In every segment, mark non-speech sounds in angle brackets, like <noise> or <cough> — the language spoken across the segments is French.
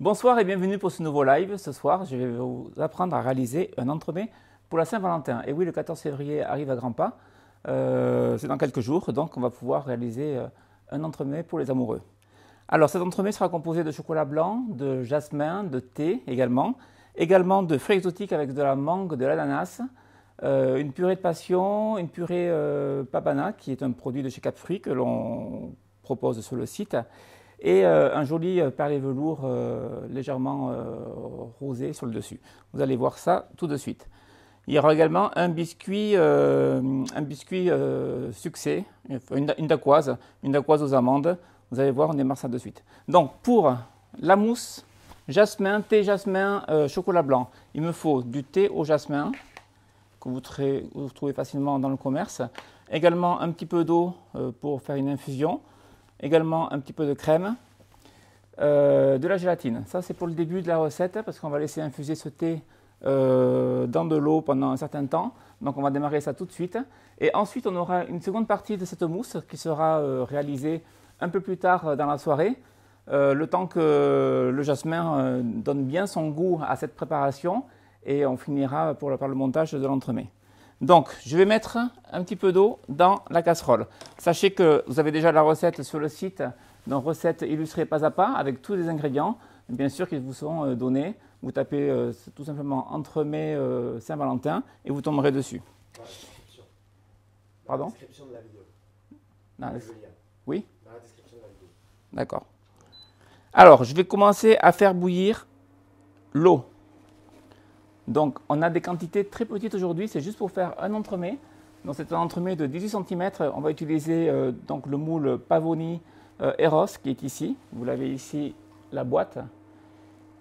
Bonsoir et bienvenue pour ce nouveau live. Ce soir, je vais vous apprendre à réaliser un entremets pour la Saint-Valentin. Et oui, le 14 février arrive à grands pas. Euh, c'est dans quelques jours, donc on va pouvoir réaliser euh, un entremets pour les amoureux. Alors cet entremets sera composé de chocolat blanc, de jasmin, de thé également, également de fruits exotiques avec de la mangue, de l'ananas, euh, une purée de passion, une purée papana qui est un produit de chez Cap que l'on propose sur le site, et un joli perlé velours légèrement rosé sur le dessus. Vous allez voir ça tout de suite. Il y aura également un biscuit, euh, un biscuit euh, succès, une, une dacquoise, une dacquoise aux amandes. Vous allez voir, on démarre ça de suite. Donc pour la mousse, jasmin, thé jasmin, euh, chocolat blanc, il me faut du thé au jasmin, que vous trouvez facilement dans le commerce. Également un petit peu d'eau pour faire une infusion. Également un petit peu de crème. de la gélatine. Ça, c'est pour le début de la recette parce qu'on va laisser infuser ce thé euh, dans de l'eau pendant un certain temps. Donc on va démarrer ça tout de suite. Et ensuite, on aura une seconde partie de cette mousse qui sera euh, réalisée un peu plus tard euh, dans la soirée. le temps que le jasmin donne bien son goût à cette préparation et on finira pour, par le montage de l'entremet. Donc, je vais mettre un petit peu d'eau dans la casserole. Sachez que vous avez déjà la recette sur le site, donc recette illustrée pas à pas avec tous les ingrédients, bien sûr qu'ils vous seront donnés vous tapez euh, tout simplement entremets euh, Saint-Valentin et vous tomberez dessus. Dans la description. Pardon Dans la description de la vidéo. Dans la... Oui? Dans la description de la vidéo. D'accord. Alors, je vais commencer à faire bouillir l'eau. Donc, on a des quantités très petites aujourd'hui, c'est juste pour faire un entremets. Donc, c'est un entremets de 18 cm. On va utiliser euh, donc le moule Pavoni Eros qui est ici. Vous l'avez ici, la boîte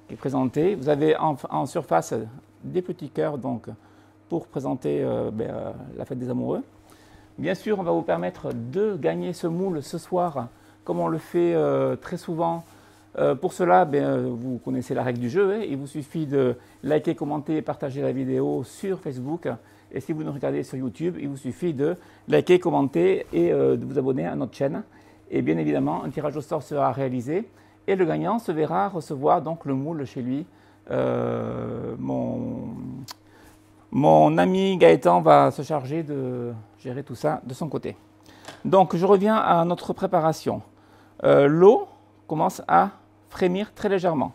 qui est présenté. Vous avez en, surface des petits cœurs donc, pour présenter euh, ben, euh, la fête des amoureux. Bien sûr, on va vous permettre de gagner ce moule ce soir, comme on le fait euh, très souvent. Pour cela, ben, vous connaissez la règle du jeu. Hein. il vous suffit de liker, commenter et partager la vidéo sur Facebook. Et si vous nous regardez sur YouTube, il vous suffit de liker, commenter et de vous abonner à notre chaîne. Et bien évidemment, un tirage au sort sera réalisé. Et le gagnant se verra recevoir donc le moule chez lui. Euh, mon, mon ami Gaëtan va se charger de gérer tout ça de son côté. Donc je reviens à notre préparation. Euh, l'eau commence à frémir très légèrement.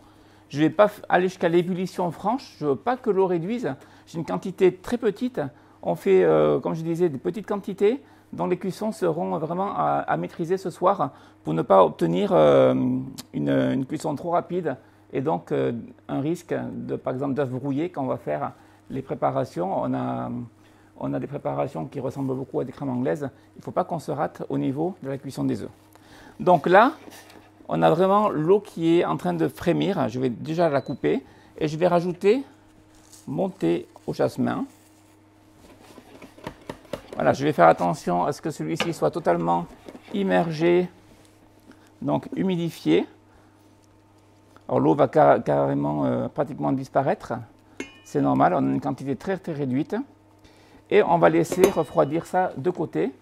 Je ne vais pas aller jusqu'à l'ébullition franche, je ne veux pas que l'eau réduise. J'ai une quantité très petite. On fait, euh, comme je disais, des petites quantités dont les cuissons seront vraiment à, maîtriser ce soir pour ne pas obtenir euh, une, cuisson trop rapide et donc euh, un risque de, par exemple, d'œufs brouillés quand on va faire les préparations. On a, on a des préparations qui ressemblent beaucoup à des crèmes anglaises. Il ne faut pas qu'on se rate au niveau de la cuisson des œufs. Donc là, on a vraiment l'eau qui est en train de frémir. Je vais déjà la couper et je vais rajouter mon thé au jasmin. Voilà, je vais faire attention à ce que celui-ci soit totalement immergé, donc humidifié. Alors l'eau va carrément euh, pratiquement disparaître. C'est normal, on a une quantité très très réduite. Et on va laisser refroidir ça de côté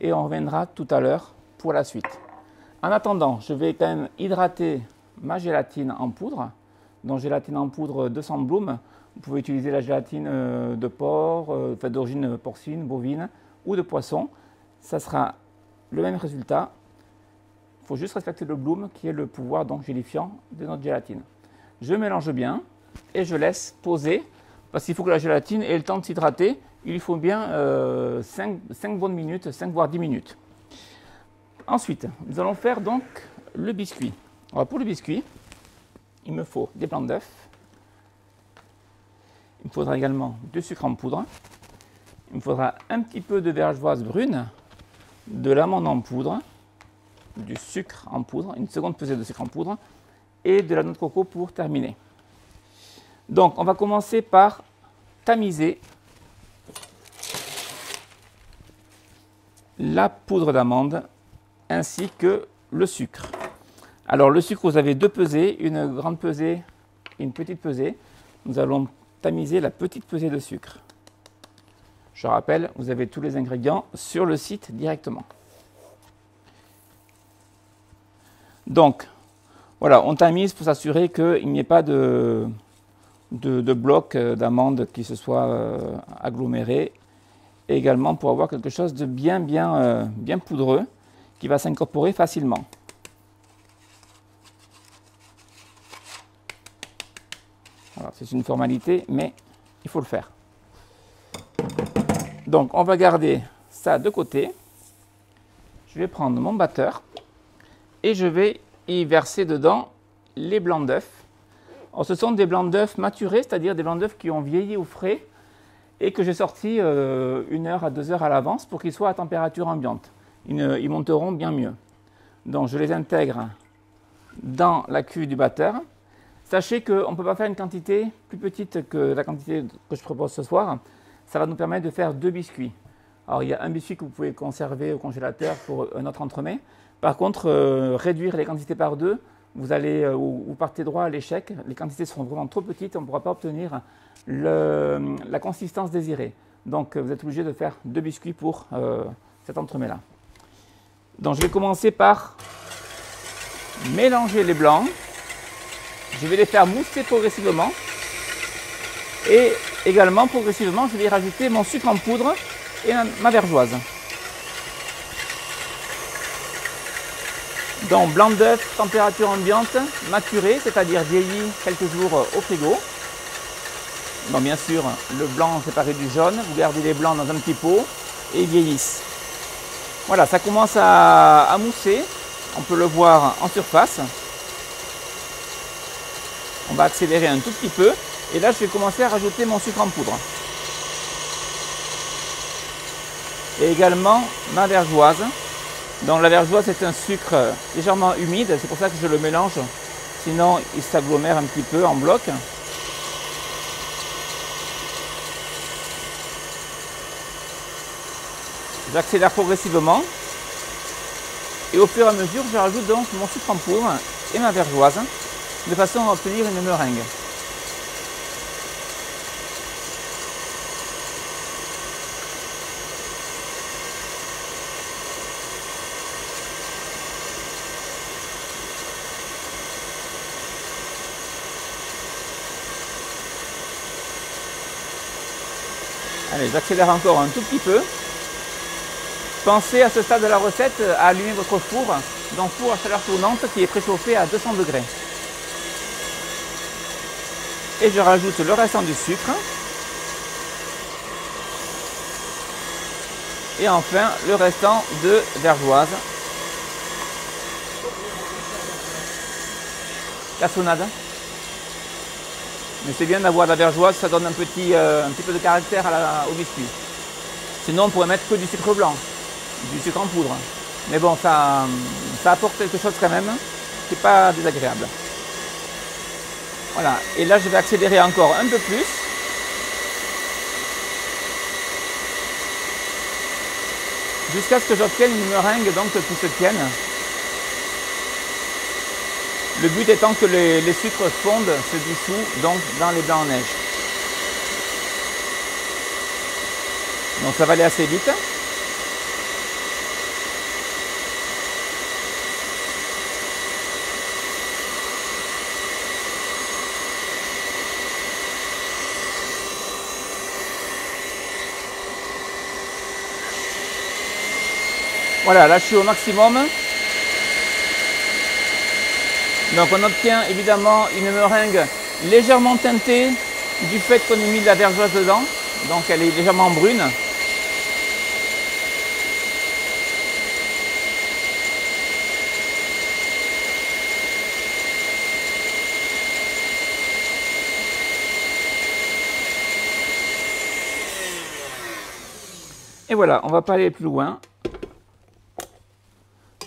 et on reviendra tout à l'heure pour la suite. En attendant, je vais quand même hydrater ma gélatine en poudre. Donc gélatine en poudre de Sandbloom. Vous pouvez utiliser la gélatine euh, de porc, euh, d'origine porcine, bovine ou de poisson. Ça sera le même résultat. Il faut juste respecter le bloom qui est le pouvoir donc gélifiant de notre gélatine. Je mélange bien et je laisse poser parce qu'il faut que la gélatine ait le temps de s'hydrater. Il faut bien 5, euh, 5 bonnes minutes, 5 voire 10 minutes. Ensuite, nous allons faire donc le biscuit. Alors pour le biscuit, il me faut des blancs d'œufs, il me faudra également du sucre en poudre. Il me faudra un petit peu de vergeoise brune, de l'amande en poudre, du sucre en poudre, une seconde pesée de sucre en poudre, et de la noix de coco pour terminer. Donc on va commencer par tamiser la poudre d'amande ainsi que le sucre. Alors le sucre, vous avez deux pesées, une grande pesée et une petite pesée. Nous allons tamiser la petite pesée de sucre. Je rappelle, vous avez tous les ingrédients sur le site directement. Donc, Voilà, on tamise pour s'assurer qu'il n'y ait pas de, blocs euh, d'amandes qui se soient euh, agglomérés. Et également pour avoir quelque chose de bien, bien, euh, bien poudreux va s'incorporer facilement. c'est une formalité, mais il faut le faire. Donc, on va garder ça de côté. Je vais prendre mon batteur et je vais y verser dedans les blancs d'œufs. Ce sont des blancs d'œufs maturés, c'est-à-dire des blancs d'œufs qui ont vieilli au frais et que j'ai sortis euh, une heure à deux heures à l'avance pour qu'ils soient à température ambiante. Ils, monteront bien mieux. Donc je les intègre dans la cuve du batteur. Sachez qu'on ne peut pas faire une quantité plus petite que la quantité que je propose ce soir. Ça va nous permettre de faire deux biscuits. Alors il y a un biscuit que vous pouvez conserver au congélateur pour un autre entremets. Par contre, euh, réduire les quantités par deux, vous allez, euh, partez droit à l'échec. Les quantités seront vraiment trop petites, on ne pourra pas obtenir la consistance désirée. Donc vous êtes obligé de faire deux biscuits pour euh, cet entremets-là. Donc je vais commencer par mélanger les blancs. Je vais les faire mousser progressivement. Et également progressivement, je vais rajouter mon sucre en poudre et ma vergeoise. Donc blanc d'œuf, température ambiante, maturé, c'est-à-dire vieilli quelques jours au frigo. Donc bien sûr, le blanc séparé du jaune, vous gardez les blancs dans un petit pot et ils vieillissent. Voilà, ça commence à, mousser, on peut le voir en surface. On va accélérer un tout petit peu et là je vais commencer à rajouter mon sucre en poudre. Et également ma vergeoise. Donc la vergeoise c'est un sucre légèrement humide, c'est pour ça que je le mélange, sinon il s'agglomère un petit peu en bloc. J'accélère progressivement et au fur et à mesure je rajoute donc mon sucre en poudre et ma vergeoise de façon à obtenir une meringue. Allez, j'accélère encore un tout petit peu. Pensez à ce stade de la recette à allumer votre four dans four à chaleur tournante qui est préchauffé à 200 degrés. Et je rajoute le restant du sucre. Et enfin le restant de vergeoise. Cassonade. Mais c'est bien d'avoir la vergeoise, ça donne un petit, euh, un petit peu de caractère au biscuit. Sinon, on pourrait mettre que du sucre blanc, du sucre en poudre. Mais bon, ça, apporte quelque chose quand même qui n'est pas désagréable. Voilà, et là je vais accélérer encore un peu plus. Jusqu'à ce que j'obtienne une meringue donc, qui se tienne. Le but étant que les, sucres fondent, se dissous donc dans les blancs en neige. Donc ça va aller assez vite. Voilà, là je suis au maximum. Donc on obtient évidemment une meringue légèrement teintée du fait qu'on ait mis de la vergeoise dedans. Donc elle est légèrement brune. Et voilà, on va pas aller plus loin.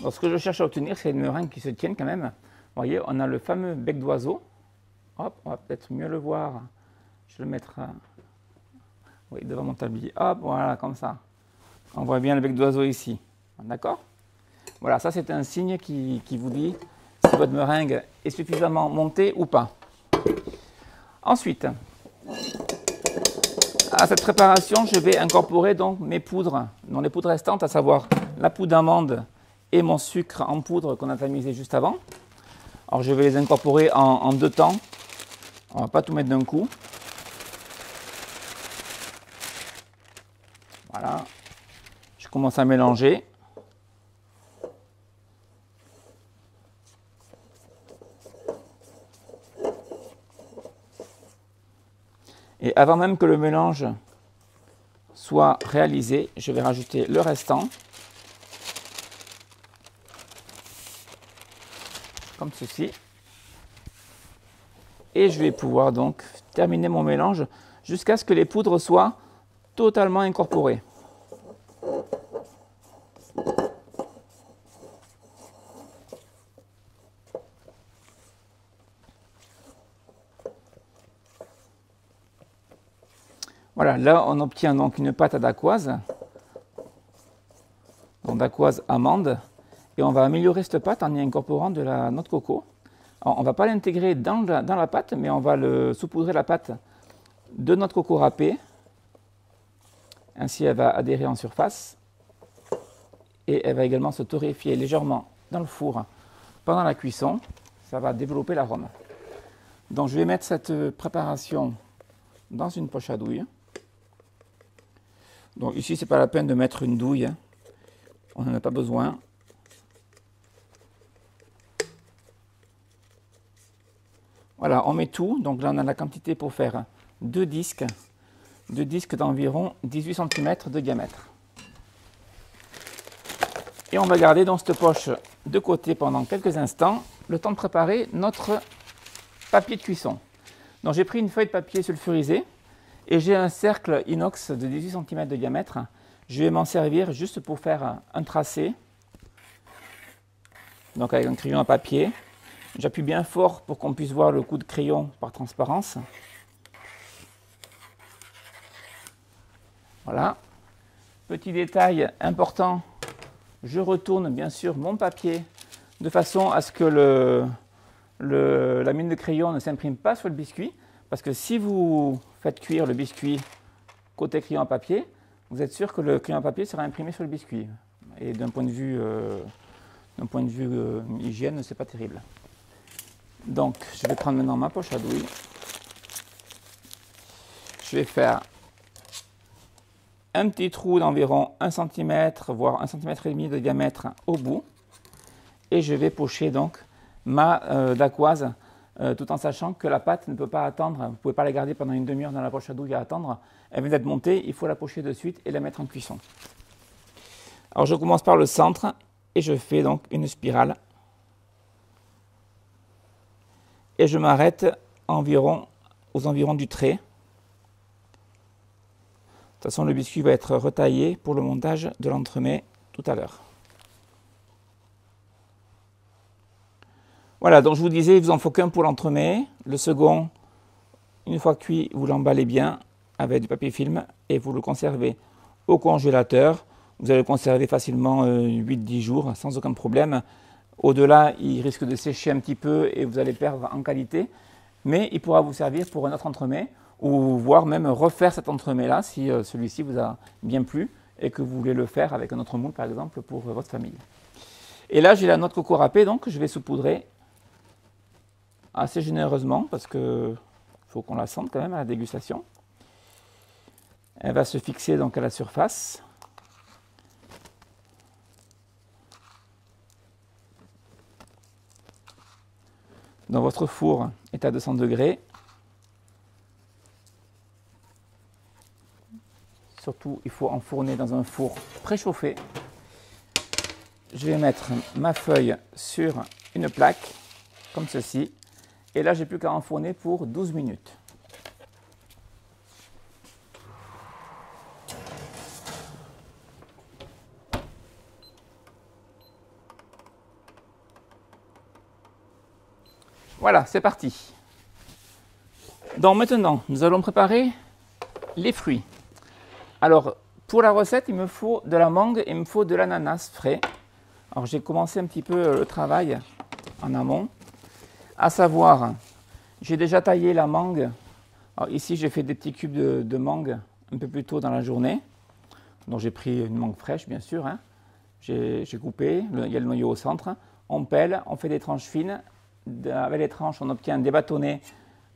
Ce que je cherche à obtenir, c'est une meringue qui se tienne quand même voyez, on a le fameux bec d'oiseau. Hop, on va peut-être mieux le voir. Je le mettrai oui, devant mon tablier. Hop, voilà, comme ça. On voit bien le bec d'oiseau ici. D'accord? Voilà, ça c'est un signe qui, vous dit si votre meringue est suffisamment montée ou pas. Ensuite, à cette préparation, je vais incorporer donc mes poudres, non les poudres restantes, à savoir la poudre d'amande et mon sucre en poudre qu'on a tamisé juste avant. Alors je vais les incorporer en, deux temps. On va pas tout mettre d'un coup. Voilà. Je commence à mélanger. Et avant même que le mélange soit réalisé, je vais rajouter le restant. Comme ceci. Et je vais pouvoir donc terminer mon mélange jusqu'à ce que les poudres soient totalement incorporées. Voilà, là on obtient donc une pâte à dacquoise, donc dacquoise amande, et on va améliorer cette pâte en y incorporant de la noix de coco. on ne va pas l'intégrer dans, la pâte, mais on va le saupoudrer la pâte de noix de coco râpée. Ainsi, elle va adhérer en surface et elle va également se torréfier légèrement dans le four pendant la cuisson. Ça va développer l'arôme. Donc, je vais mettre cette préparation dans une poche à douille. Donc ici, c'est pas la peine de mettre une douille. Hein. On n'en a pas besoin. Voilà, on met tout. Donc là, on a la quantité pour faire deux disques. Deux disques d'environ 18 cm de diamètre. Et on va garder dans cette poche de côté pendant quelques instants, le temps de préparer notre papier de cuisson. Donc j'ai pris une feuille de papier sulfurisé et j'ai un cercle inox de 18 cm de diamètre. Je vais m'en servir juste pour faire un tracé. Donc avec un crayon à papier. J'appuie bien fort pour qu'on puisse voir le coup de crayon par transparence. Voilà. Petit détail important, je retourne bien sûr mon papier de façon à ce que la mine de crayon ne s'imprime pas sur le biscuit. Parce que si vous faites cuire le biscuit côté crayon à papier, vous êtes sûr que le crayon à papier sera imprimé sur le biscuit. Et d'un point de vue, euh, point de vue euh, hygiène, pas terrible. Donc, je vais prendre maintenant ma poche à douille. Je vais faire un petit trou d'environ 1 cm, voire 1 cm et demi de diamètre au bout. Et je vais pocher donc ma euh, euh, tout en sachant que la pâte ne peut pas attendre, vous ne pouvez pas la garder pendant une demi-heure dans la poche à douille à attendre, elle vient d'être montée, il faut la pocher de suite et la mettre en cuisson. Alors je commence par le centre et je fais donc une spirale. Et je m'arrête environ aux environs du trait. De toute façon, le biscuit va être retaillé pour le montage de l'entremets tout à l'heure. Voilà, donc je vous disais, il vous en faut qu'un pour l'entremet. Le second, une fois cuit, vous l'emballez bien avec du papier film et vous le conservez au congélateur. Vous allez le conserver facilement 8-10 euh, jours sans aucun problème. Au-delà, il risque de sécher un petit peu et vous allez perdre en qualité. Mais il pourra vous servir pour un autre entremet ou voire même refaire cet entremet-là si euh, celui-ci vous a bien plu et que vous voulez le faire avec un autre moule par exemple pour euh, votre famille. Et là, j'ai la noix de coco râpée, donc je vais saupoudrer assez généreusement parce que faut qu'on la sente quand même à la dégustation. Elle va se fixer donc à la surface. Dans votre four est à 200 degrés. Surtout, il faut enfourner dans un four préchauffé. Je vais mettre ma feuille sur une plaque, comme ceci. Et là, j'ai plus qu'à enfourner pour 12 minutes. Voilà, c'est parti. Donc maintenant, nous allons préparer les fruits. Alors, pour la recette, il me faut de la mangue et il me faut de l'ananas frais. Alors, j'ai commencé un petit peu le travail en amont. À savoir, j'ai déjà taillé la mangue. ici, j'ai fait des petits cubes de, mangue un peu plus tôt dans la journée. Donc j'ai pris une mangue fraîche, bien sûr. Hein. J'ai coupé, il y a le noyau au centre. On pèle, on fait des tranches fines avec les tranches, on obtient des bâtonnets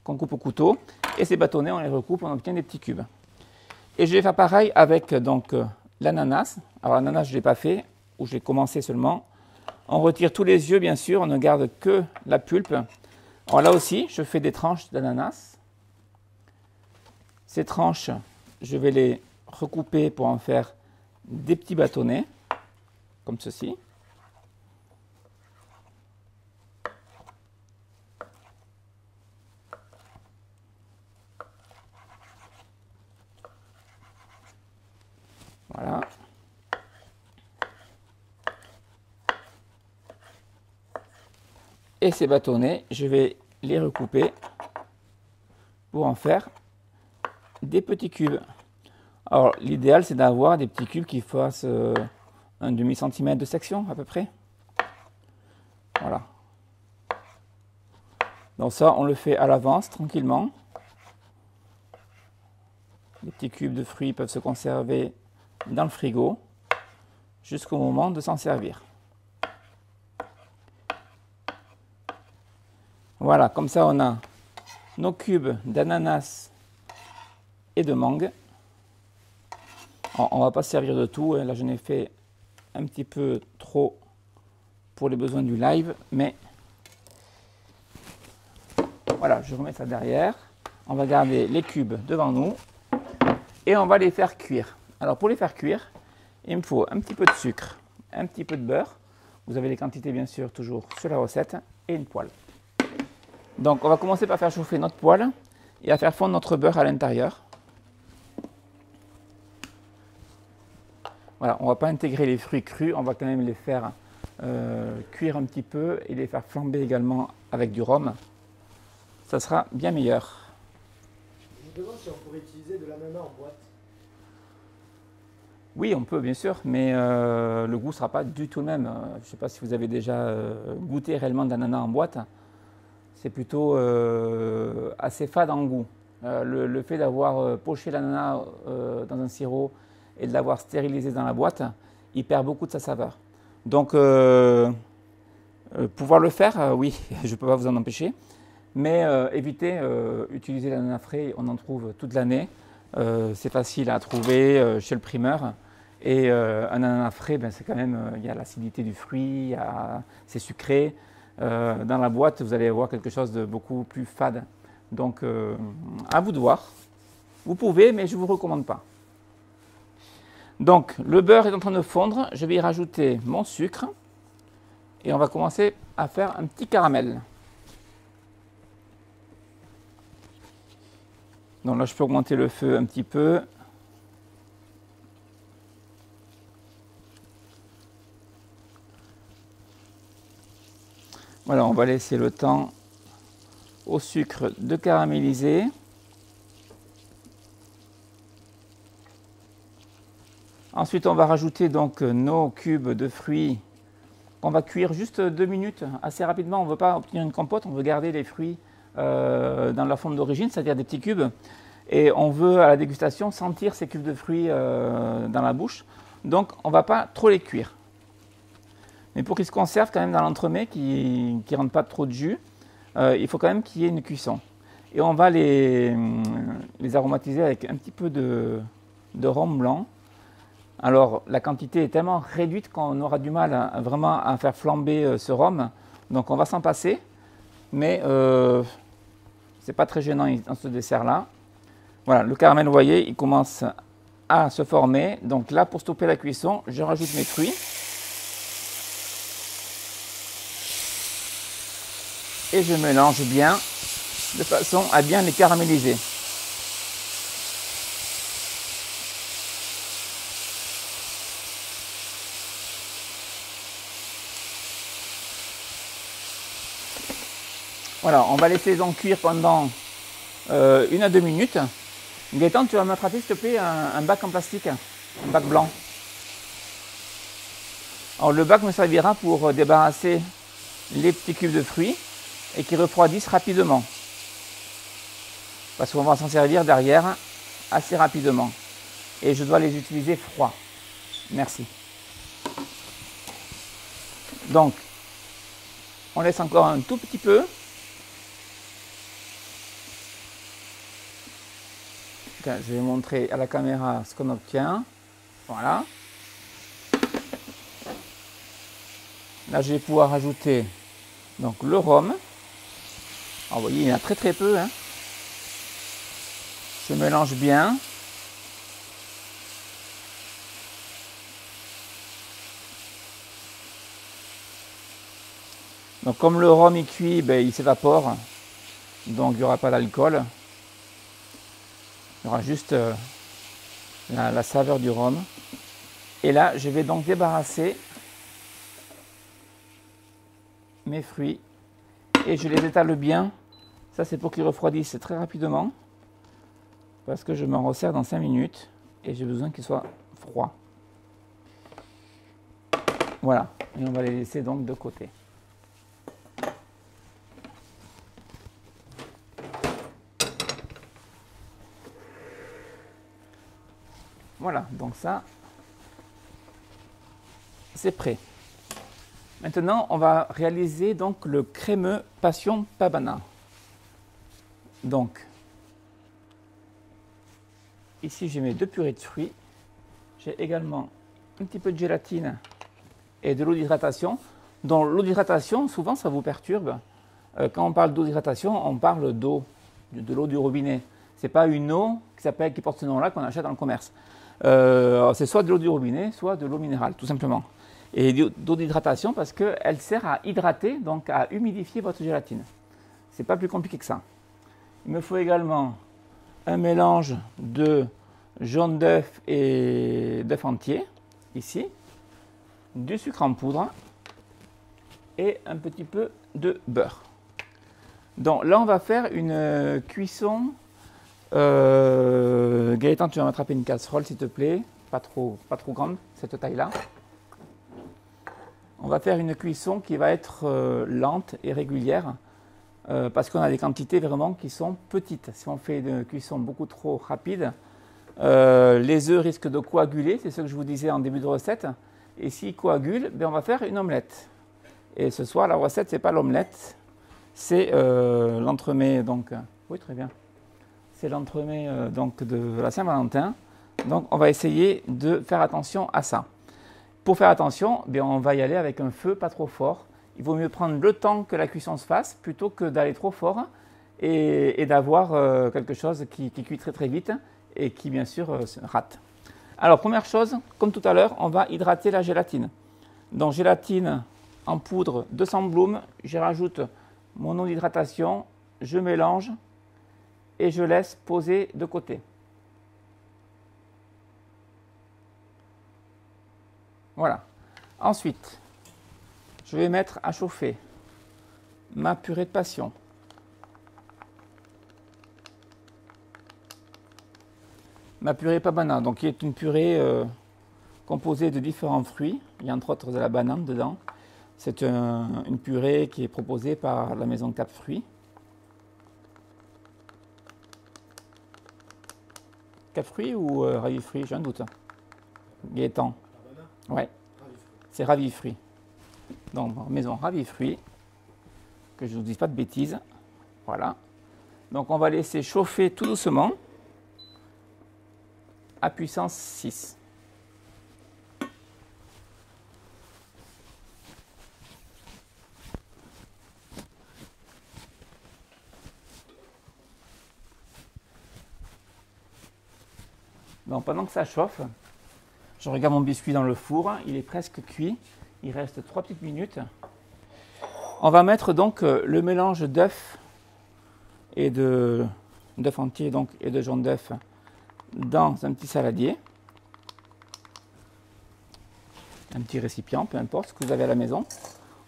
qu'on coupe au couteau. Et ces bâtonnets, on les recoupe, on obtient des petits cubes. Et je vais faire pareil avec donc l'ananas. Alors l'ananas, je ne l'ai pas fait, ou je l'ai commencé seulement. On retire tous les yeux, bien sûr, on ne garde que la pulpe. Alors là aussi, je fais des tranches d'ananas. Ces tranches, je vais les recouper pour en faire des petits bâtonnets, comme ceci. Voilà. Et ces bâtonnets, je vais les recouper pour en faire des petits cubes. Alors l'idéal c'est d'avoir des petits cubes qui fassent euh, un demi centimètre de section à peu près. Voilà. Donc ça on le fait à l'avance tranquillement. Les petits cubes de fruits peuvent se conserver dans le frigo jusqu'au moment de s'en servir. Voilà, comme ça on a nos cubes d'ananas et de mangue. On va pas servir de tout, hein. là je n'ai fait un petit peu trop pour les besoins du live, mais voilà, je remets ça derrière. On va garder les cubes devant nous et on va les faire cuire. Alors pour les faire cuire, il me faut un petit peu de sucre, un petit peu de beurre. Vous avez les quantités bien sûr toujours sur la recette et une poêle. Donc on va commencer par faire chauffer notre poêle et à faire fondre notre beurre à l'intérieur. Voilà, on ne va pas intégrer les fruits crus, on va quand même les faire euh, cuire un petit peu et les faire flamber également avec du rhum. Ça sera bien meilleur. Je me demande si on pourrait utiliser de l'ananas en boîte. Oui, on peut bien sûr, mais euh, le goût ne sera pas du tout le même. Euh, je ne sais pas si vous avez déjà euh, goûté réellement d'ananas en boîte. C'est plutôt assez fade en goût. Le, fait d'avoir poché l'ananas dans un sirop et de l'avoir stérilisé dans la boîte, il perd beaucoup de sa saveur. Donc, pouvoir le faire, oui, <laughs> je ne peux pas vous en empêcher. Mais évitez, utiliser l'ananas frais, on en trouve toute l'année. Euh, c'est facile à trouver euh, chez le primeur. Et euh, un ananas frais, ben, c'est quand même, il y a l'acidité du fruit, c'est sucré. dans la boîte, vous allez avoir quelque chose de beaucoup plus fade. Donc, à vous de voir. Vous pouvez, mais je ne vous recommande pas. Donc, le beurre est en train de fondre. Je vais y rajouter mon sucre. Et on va commencer à faire un petit caramel. Donc là, je peux augmenter le feu un petit peu. Voilà, on va laisser le temps au sucre de caraméliser. Ensuite, on va rajouter donc nos cubes de fruits. On va cuire juste deux minutes, assez rapidement. On ne veut pas obtenir une compote, on veut garder les fruits euh, dans la forme d'origine, c'est-à-dire des petits cubes. Et on veut à la dégustation sentir ces cubes de fruits euh, dans la bouche. Donc on ne va pas trop les cuire. Mais pour qu'ils se conservent quand même dans l'entremet, qui ne rentrent pas trop de jus, euh, il faut quand même qu'il y ait une cuisson. Et on va les, aromatiser avec un petit peu de, rhum blanc. Alors la quantité est tellement réduite qu'on aura du mal vraiment à faire flamber ce rhum. Donc on va s'en passer. Mais c'est pas très gênant dans ce dessert-là. Voilà, le caramel, vous voyez, il commence à se former. Donc là, pour stopper la cuisson, je rajoute mes fruits. Et je mélange bien de façon à bien les caraméliser. Voilà, on va laisser donc cuire pendant euh, une à deux minutes. Gaëtan, tu vas m'attraper s'il te plaît un, bac en plastique, un bac blanc. Alors le bac me servira pour débarrasser les petits cubes de fruits et qui refroidissent rapidement. Parce qu'on va s'en servir derrière assez rapidement. Et je dois les utiliser froids. Merci. Donc, On laisse encore un tout petit peu. Je vais montrer à la caméra ce qu'on obtient. Voilà. Là, je vais pouvoir ajouter donc, le rhum. vous voyez, il y en a très très peu. Hein. Je mélange bien. Donc comme le rhum est cuit, ben, il s'évapore. Donc il n'y aura pas d'alcool. Il y aura juste euh, la, saveur du rhum. Et là, je vais donc débarrasser mes fruits et je les étale bien. Ça, c'est pour qu'ils refroidissent très rapidement parce que je m'en resserre dans 5 minutes et j'ai besoin qu'ils soient froids. Voilà, et on va les laisser donc de côté. Voilà, donc ça, c'est prêt. Maintenant, on va réaliser donc le crémeux passion pabana. Donc, ici j'ai mes deux purées de fruits. J'ai également un petit peu de gélatine et de l'eau d'hydratation. Dans l'eau d'hydratation, souvent ça vous perturbe. Euh, quand on parle d'eau d'hydratation, on parle d'eau, de l'eau du robinet. Ce n'est pas une eau qui, qui porte ce nom-là qu'on achète dans le commerce. Euh, c'est soit de l'eau du robinet, soit de l'eau minérale, tout simplement. Et d'eau d'hydratation parce qu'elle sert à hydrater, donc à humidifier votre gélatine. C'est pas plus compliqué que ça. Il me faut également un mélange de jaune d'œuf et d'œuf entier, ici, du sucre en poudre et un petit peu de beurre. Donc là, on va faire une cuisson euh, Gaëtan, tu vas m'attraper une casserole, s'il te plaît. Pas trop, grande, cette taille-là. On va faire une cuisson qui va être euh, lente et régulière euh, parce qu'on a des quantités vraiment qui sont petites. Si on fait une cuisson beaucoup trop rapide, les œufs risquent de coaguler, c'est ce que je vous disais en début de recette. Et s'ils coagulent, ben on va faire une omelette. Et ce soir, la recette, c'est pas l'omelette, c'est l'entremet. Donc, oui, très bien c'est l'entremets euh, donc de la Saint-Valentin. Donc on va essayer de faire attention à ça. Pour faire attention, bien, on va y aller avec un feu pas trop fort. Il vaut mieux prendre le temps que la cuisson se fasse plutôt que d'aller trop fort et, d'avoir euh, quelque chose qui, cuit très très vite et qui bien sûr euh, rate. Alors première chose, comme tout à l'heure, on va hydrater la gélatine. Donc gélatine en poudre 200 blooms, j'y rajoute mon eau d'hydratation, je mélange et je laisse poser de côté. Voilà. Ensuite, je vais mettre à chauffer ma purée de passion. Ma purée pabana, donc qui est une purée euh, composée de différents fruits. Il y a entre autres de la banane dedans. C'est une purée qui est proposée par la maison Cap Fruits. Cap fruits ou euh, ravi fruits J'ai un doute. Gaétan. Ouais. C'est ravi fruits. Donc, maison ravi fruits. Que je ne vous dise pas de bêtises. Voilà. Donc, on va laisser chauffer tout doucement à puissance 6. Donc pendant que ça chauffe, je regarde mon biscuit dans le four, il est presque cuit, il reste 3 petites minutes. On va mettre donc euh, le mélange d'œufs et de d'œufs entiers donc et de jaune d'œuf dans un petit saladier. Un petit récipient, peu importe ce que vous avez à la maison.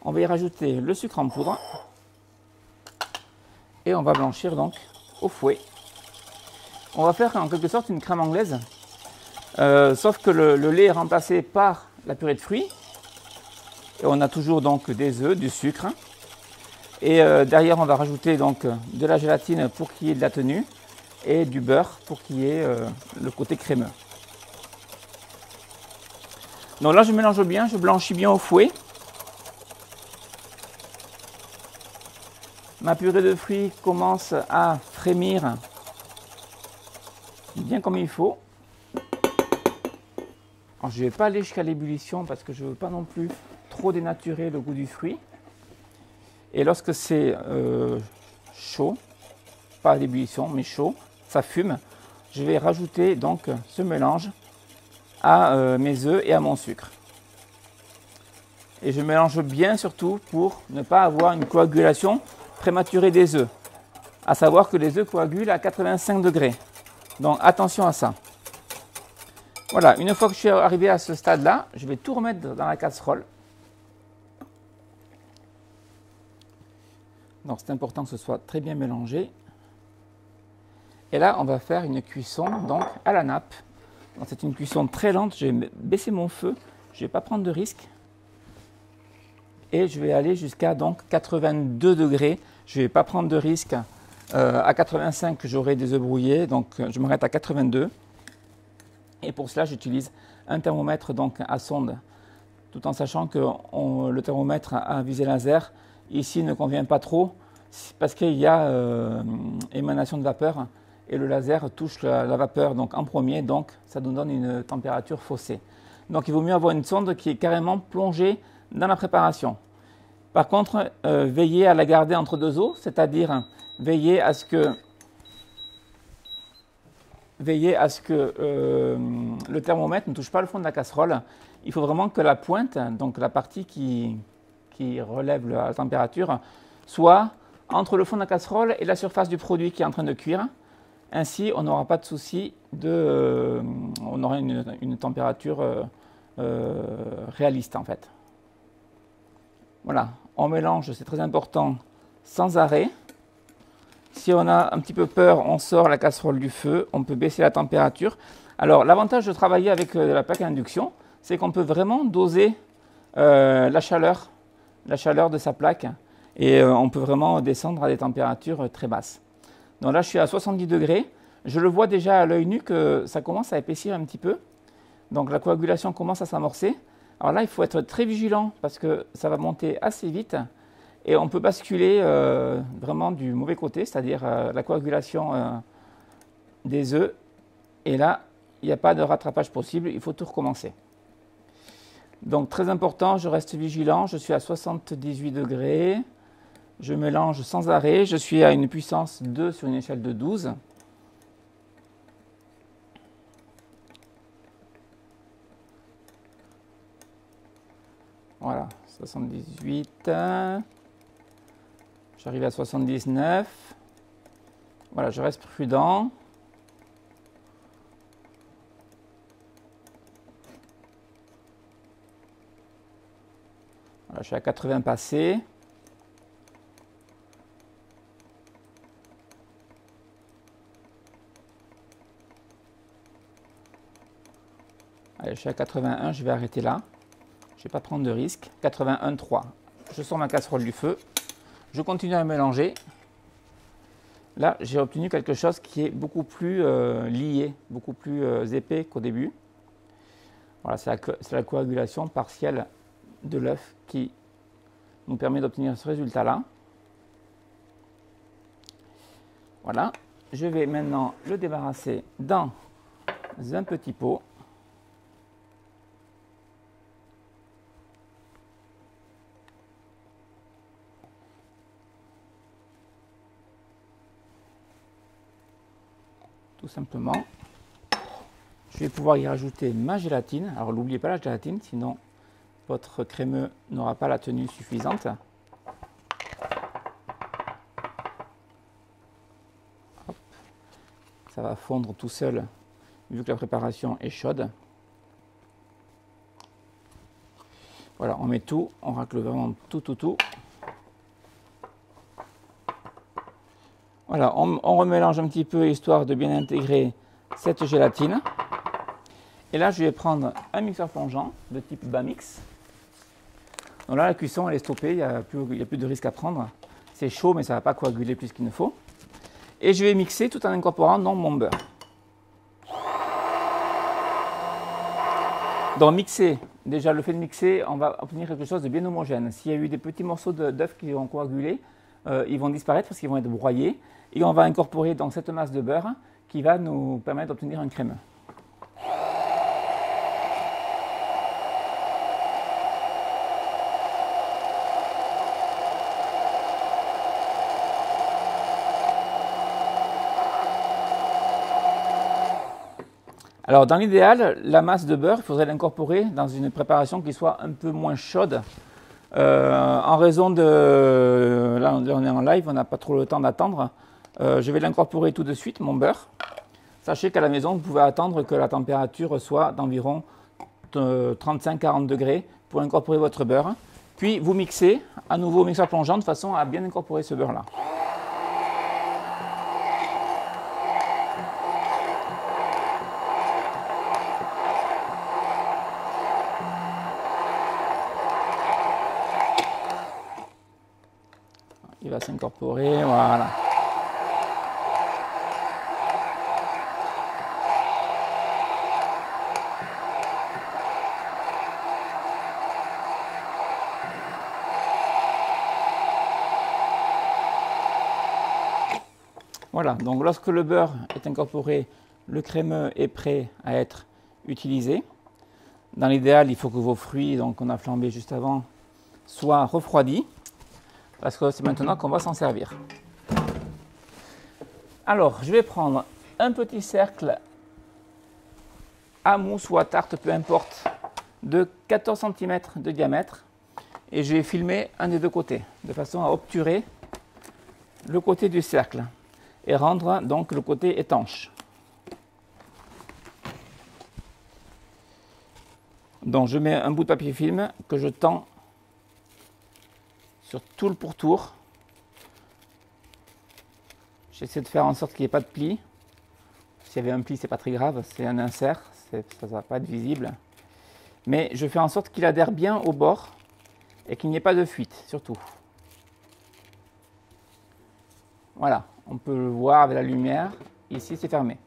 On va y rajouter le sucre en poudre et on va blanchir donc au fouet on va faire en quelque sorte une crème anglaise, euh, sauf que le, lait est remplacé par la purée de fruits. Et on a toujours donc des œufs, du sucre. Et euh, derrière, on va rajouter donc de la gélatine pour qu'il y ait de la tenue et du beurre pour qu'il y ait euh, le côté crémeux. Donc là, je mélange bien, je blanchis bien au fouet. Ma purée de fruits commence à frémir bien comme il faut. Je ne vais pas aller jusqu'à l'ébullition parce que je ne veux pas non plus trop dénaturer le goût du fruit. Et lorsque c'est euh, chaud, pas à l'ébullition, mais chaud, ça fume, je vais rajouter donc ce mélange à euh, mes œufs et à mon sucre. Et je mélange bien surtout pour ne pas avoir une coagulation prématurée des œufs. À savoir que les œufs coagulent à 85 degrés. Donc attention à ça. Voilà, une fois que je suis arrivé à ce stade-là, je vais tout remettre dans la casserole. Donc c'est important que ce soit très bien mélangé. Et là, on va faire une cuisson donc à la nappe. C'est une cuisson très lente. Je vais baisser mon feu. Je ne vais pas prendre de risque. Et je vais aller jusqu'à donc 82 degrés. Je ne vais pas prendre de risque. Euh, à 85, j'aurai des œufs brouillés. Donc je m'arrête à 82. Et pour cela, j'utilise un thermomètre donc à sonde. Tout en sachant que le thermomètre à visée laser ici ne convient pas trop parce qu'il y a euh, émanation de vapeur et le laser touche la, vapeur donc en premier, donc ça nous donne une température faussée. Donc il vaut mieux avoir une sonde qui est carrément plongée dans la préparation. Par contre, euh, veillez à la garder entre deux eaux, c'est-à-dire veillez à ce que, veillez à ce que euh, le thermomètre ne touche pas le fond de la casserole. Il faut vraiment que la pointe, donc la partie qui, relève la température, soit entre le fond de la casserole et la surface du produit qui est en train de cuire. Ainsi, on n'aura pas de souci de. Euh, on aura une, température euh, réaliste en fait. Voilà, on mélange, c'est très important, sans arrêt. Si on a un petit peu peur, on sort la casserole du feu, on peut baisser la température. Alors, l'avantage de travailler avec la plaque à induction, c'est qu'on peut vraiment doser la chaleur, la chaleur de sa plaque, et on peut vraiment descendre à des températures très basses. Donc là, je suis à 70 degrés. Je le vois déjà à l'œil nu que ça commence à épaissir un petit peu. Donc la coagulation commence à s'amorcer. Alors là, il faut être très vigilant parce que ça va monter assez vite et on peut basculer euh, vraiment du mauvais côté, c'est-à-dire euh, la coagulation euh, des œufs. Et là, il n'y a pas de rattrapage possible, il faut tout recommencer. Donc très important, je reste vigilant, je suis à 78 degrés. Je mélange sans arrêt. Je suis à une puissance 2 sur une échelle de 12. Voilà, 78. J'arrive à 79. Voilà, je reste prudent. Voilà, je suis à 80 passés. je suis à 81, je vais arrêter là. Je ne vais pas prendre de risque. 81,3. Je sors ma casserole du feu. Je continue à mélanger. Là, j'ai obtenu quelque chose qui est beaucoup plus euh, lié, beaucoup plus euh, épais qu'au début. Voilà, c'est la, la, coagulation partielle de l'œuf qui nous permet d'obtenir ce résultat-là. Voilà, je vais maintenant le débarrasser dans un petit pot. Tout simplement. Je vais pouvoir y rajouter ma gélatine. Alors n'oubliez pas la gélatine, sinon votre crémeux n'aura pas la tenue suffisante. Ça va fondre tout seul vu que la préparation est chaude. Voilà, on met tout, on racle vraiment tout, tout, tout. Voilà, on, remélange un petit peu histoire de bien intégrer cette gélatine. Et là, je vais prendre un mixeur plongeant de type Bamix. Donc là, la cuisson elle est stoppée, il n'y a, a, plus de risque à prendre. C'est chaud, mais ça ne va pas coaguler plus qu'il ne faut. Et je vais mixer tout en incorporant dans mon beurre. Donc mixer, déjà le fait de mixer, on va obtenir quelque chose de bien homogène. S'il y a eu des petits morceaux d'œufs qui ont coagulé, euh, ils vont disparaître parce qu'ils vont être broyés. Et on va incorporer donc cette masse de beurre qui va nous permettre d'obtenir un crémeux. Alors dans l'idéal, la masse de beurre, il faudrait l'incorporer dans une préparation qui soit un peu moins chaude. Euh, en raison de... Là on est en live, on n'a pas trop le temps d'attendre. Euh, je vais l'incorporer tout de suite, mon beurre. Sachez qu'à la maison, vous pouvez attendre que la température soit d'environ 35-40 degrés pour incorporer votre beurre. Puis vous mixez à nouveau au mixeur plongeant de façon à bien incorporer ce beurre-là. Voilà. Voilà, donc lorsque le beurre est incorporé, le crémeux est prêt à être utilisé. Dans l'idéal, il faut que vos fruits, donc qu'on a flambé juste avant, soient refroidis, parce que c'est maintenant qu'on va s'en servir. Alors, je vais prendre un petit cercle à mousse ou à tarte, peu importe, de 14 cm de diamètre, et je vais filmer un des deux côtés, de façon à obturer le côté du cercle et rendre donc le côté étanche. Donc je mets un bout de papier film que je tends sur tout le pourtour. J'essaie de faire en sorte qu'il n'y ait pas de pli. S'il y avait un pli, c'est pas très grave, c'est un insert, ça ne va pas être visible. Mais je fais en sorte qu'il adhère bien au bord et qu'il n'y ait pas de fuite, surtout. Voilà on peut le voir avec la lumière. Ici, c'est fermé.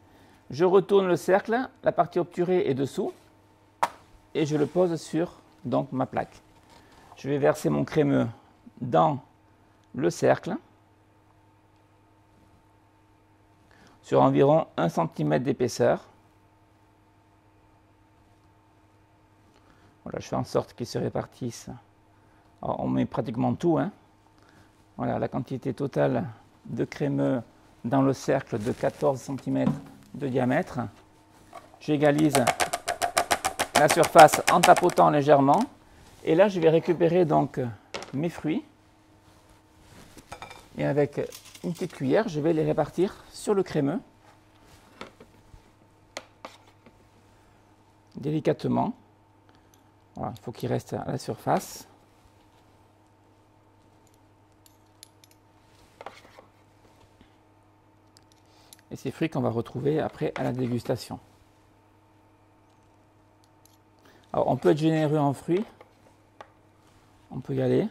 Je retourne le cercle, la partie obturée est dessous, et je le pose sur donc, ma plaque. Je vais verser mon crémeux dans le cercle, sur environ 1 cm d'épaisseur. Voilà, je fais en sorte qu'il se répartisse. on met pratiquement tout. Hein. Voilà, la quantité totale de crémeux dans le cercle de 14 cm de diamètre. J'égalise la surface en tapotant légèrement. Et là, je vais récupérer donc mes fruits. Et avec une petite cuillère, je vais les répartir sur le crémeux. Délicatement. il faut qu'il reste à la surface. et ces fruits qu'on va retrouver après à la dégustation. Alors on peut être généreux en fruits, on peut y aller.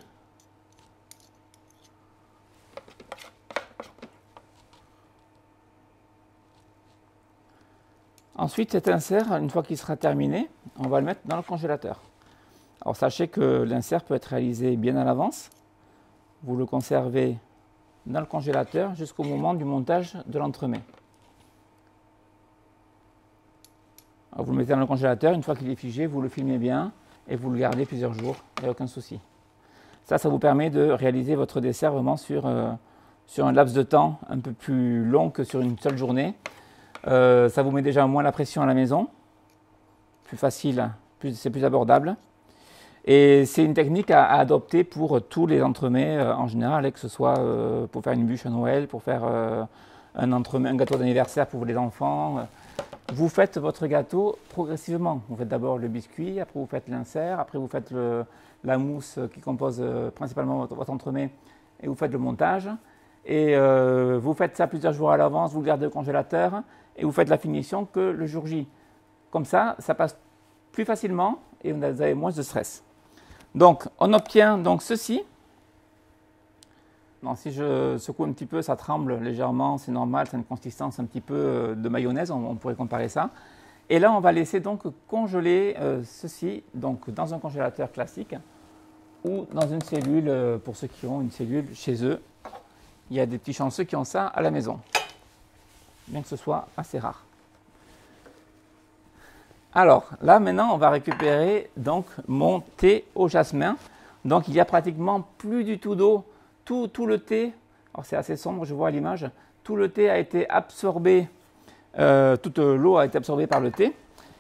Ensuite, cet insert, une fois qu'il sera terminé, on va le mettre dans le congélateur. Alors sachez que l'insert peut être réalisé bien à l'avance. Vous le conservez dans le congélateur jusqu'au moment du montage de l'entremet. Vous le mettez dans le congélateur, une fois qu'il est figé, vous le filmez bien et vous le gardez plusieurs jours, il n'y a aucun souci. Ça, ça vous permet de réaliser votre dessert vraiment sur, euh, sur un laps de temps un peu plus long que sur une seule journée. Euh, ça vous met déjà moins la pression à la maison, plus facile, c'est plus abordable. Et c'est une technique à, adopter pour tous les entremets euh, en général, que ce soit pour faire une bûche à Noël, pour faire un, un gâteau d'anniversaire pour les enfants. Vous faites votre gâteau progressivement. Vous faites d'abord le biscuit, après vous faites l'insert, après vous faites la mousse qui compose principalement votre, votre, entremet et vous faites le montage. Et vous faites ça plusieurs jours à l'avance, vous le gardez au congélateur et vous faites la finition que le jour J. Comme ça, ça passe plus facilement et vous avez moins de stress. Donc, on obtient donc ceci. si je secoue un petit peu, ça tremble légèrement, c'est normal, c'est une consistance un petit peu euh, de mayonnaise, on, pourrait comparer ça. Et là, on va laisser donc congeler euh, ceci donc dans un congélateur classique ou dans une cellule, euh, pour ceux qui ont une cellule chez eux. Il y a des petits chanceux qui ont ça à la maison, bien que ce soit assez rare. Alors là maintenant on va récupérer donc mon thé au jasmin. Donc il y a pratiquement plus du tout d'eau. Tout, tout, le thé, alors c'est assez sombre, je vois à l'image, tout le thé a été absorbé, euh, toute l'eau a été absorbée par le thé.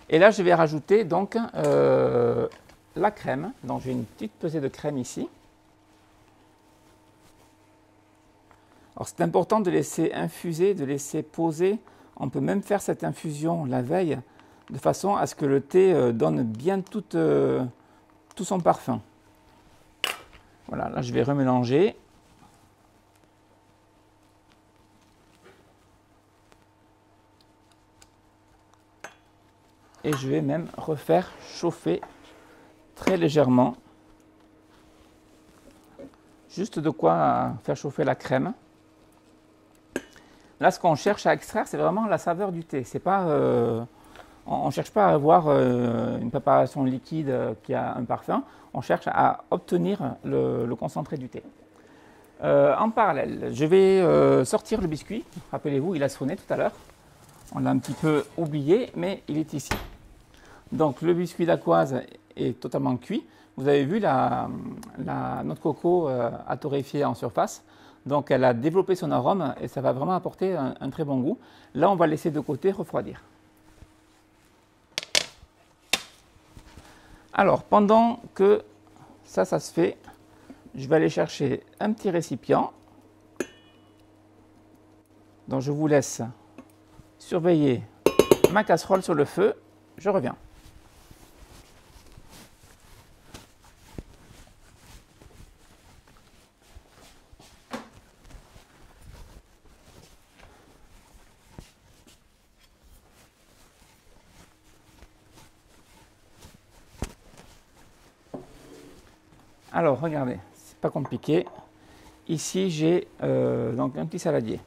Et là je vais rajouter donc euh, la crème. Donc j'ai une petite pesée de crème ici. Alors c'est important de laisser infuser, de laisser poser. On peut même faire cette infusion la veille de façon à ce que le thé euh, donne bien tout, euh, tout son parfum. Voilà, là je vais remélanger. Et je vais même refaire chauffer très légèrement. Juste de quoi faire chauffer la crème. Là, ce qu'on cherche à extraire, c'est vraiment la saveur du thé. C'est pas, euh, on ne cherche pas à avoir euh, une préparation liquide euh, qui a un parfum. On cherche à obtenir le, concentré du thé. en parallèle, je vais sortir le biscuit. Rappelez-vous, il a sonné tout à l'heure. On l'a un petit peu oublié, mais il est ici. Donc le biscuit d'aquoise est totalement cuit. Vous avez vu la, la noix de coco a torréfié en surface. Donc elle a développé son arôme et ça va vraiment apporter un, très bon goût. Là, on va laisser de côté refroidir. Alors, pendant que ça, ça se fait, je vais aller chercher un petit récipient. Donc je vous laisse surveiller ma casserole sur le feu. Je reviens. Alors, regardez, c'est pas compliqué. Ici, j'ai euh, donc un petit saladier.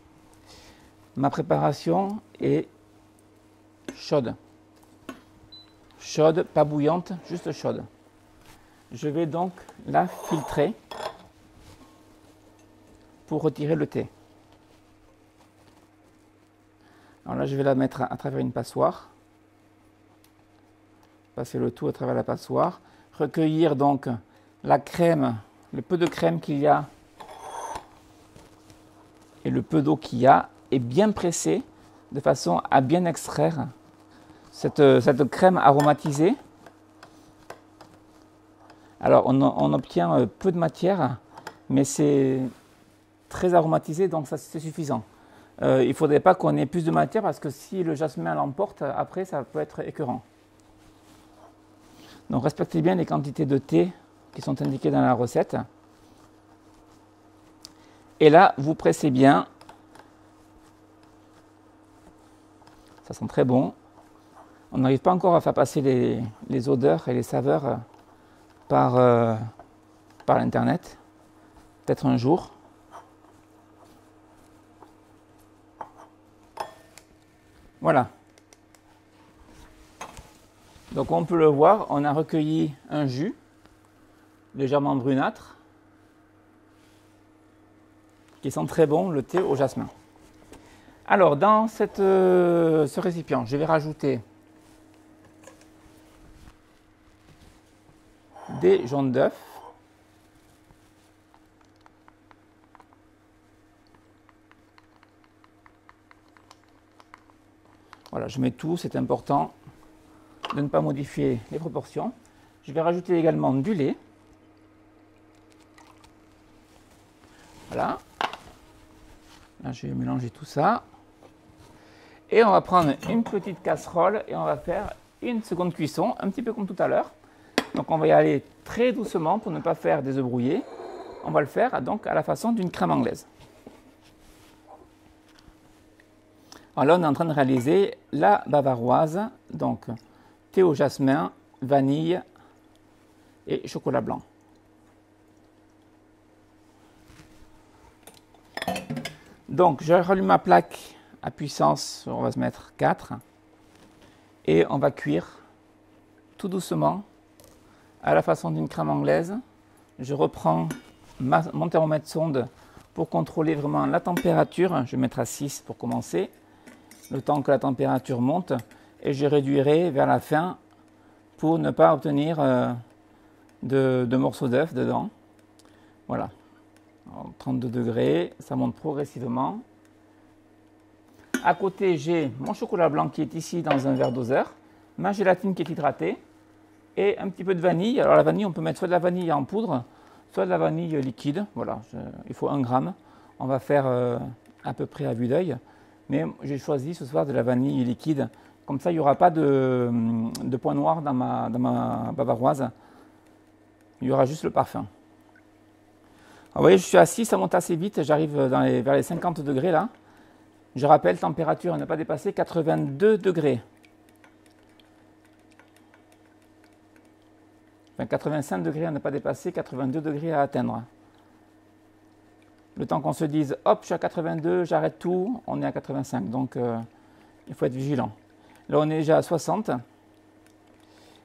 Ma préparation est chaude. Chaude, pas bouillante, juste chaude. Je vais donc la filtrer pour retirer le thé. Alors là, je vais la mettre à travers une passoire. Passer le tout à travers la passoire. Recueillir donc la crème, le peu de crème qu'il y a et le peu d'eau qu'il y a est bien pressé de façon à bien extraire cette, crème aromatisée. Alors on, obtient euh, peu de matière, mais c'est très aromatisé, donc ça c'est suffisant. Euh, il ne faudrait pas qu'on ait plus de matière parce que si le jasmin l'emporte, après ça peut être écœurant. Donc respectez bien les quantités de thé sont indiqués dans la recette. Et là, vous pressez bien. Ça sent très bon. On n'arrive pas encore à faire passer les, odeurs et les saveurs par, euh, par l'Internet. Peut-être un jour. Voilà. Donc on peut le voir, on a recueilli un jus légèrement brunâtre, qui sent très bon le thé au jasmin. Alors, dans euh, ce récipient, je vais rajouter des jaunes d'œufs. Voilà, je mets tout, c'est important de ne pas modifier les proportions. Je vais rajouter également du lait. Voilà. Là, je vais mélanger tout ça. Et on va prendre une petite casserole et on va faire une seconde cuisson, un petit peu comme tout à l'heure. Donc on va y aller très doucement pour ne pas faire des œufs brouillés. On va le faire donc à la façon d'une crème anglaise. Alors là, on est en train de réaliser la bavaroise, donc thé au jasmin, vanille et chocolat blanc. Donc, je rallume ma plaque à puissance, on va se mettre 4. Et on va cuire tout doucement, à la façon d'une crème anglaise. Je reprends mon thermomètre sonde pour contrôler vraiment la température. Je vais mettre à 6 pour commencer, le temps que la température monte, et je réduirai vers la fin pour ne pas obtenir euh, de, morceaux d'œuf dedans. Voilà. 32 degrés, ça monte progressivement. À côté, j'ai mon chocolat blanc qui est ici dans un verre doseur, ma gélatine qui est hydratée et un petit peu de vanille. Alors la vanille, on peut mettre soit de la vanille en poudre, soit de la vanille liquide. Voilà, il faut un gramme. On va faire euh, à peu près à vue d'œil. Mais j'ai choisi ce soir de la vanille liquide. Comme ça, il n'y aura pas de, de point noir dans ma, dans ma bavaroise. Il y aura juste le parfum. Vous voyez, je suis assis, ça monte assez vite. J'arrive vers les 50 degrés là. Je rappelle, température ne pas dépasser 82 degrés. Enfin, 85 degrés à ne pas dépasser, 82 degrés à atteindre. Le temps qu'on se dise, hop, je suis à 82, j'arrête tout, on est à 85. Donc, euh, il faut être vigilant. Là, on est déjà à 60.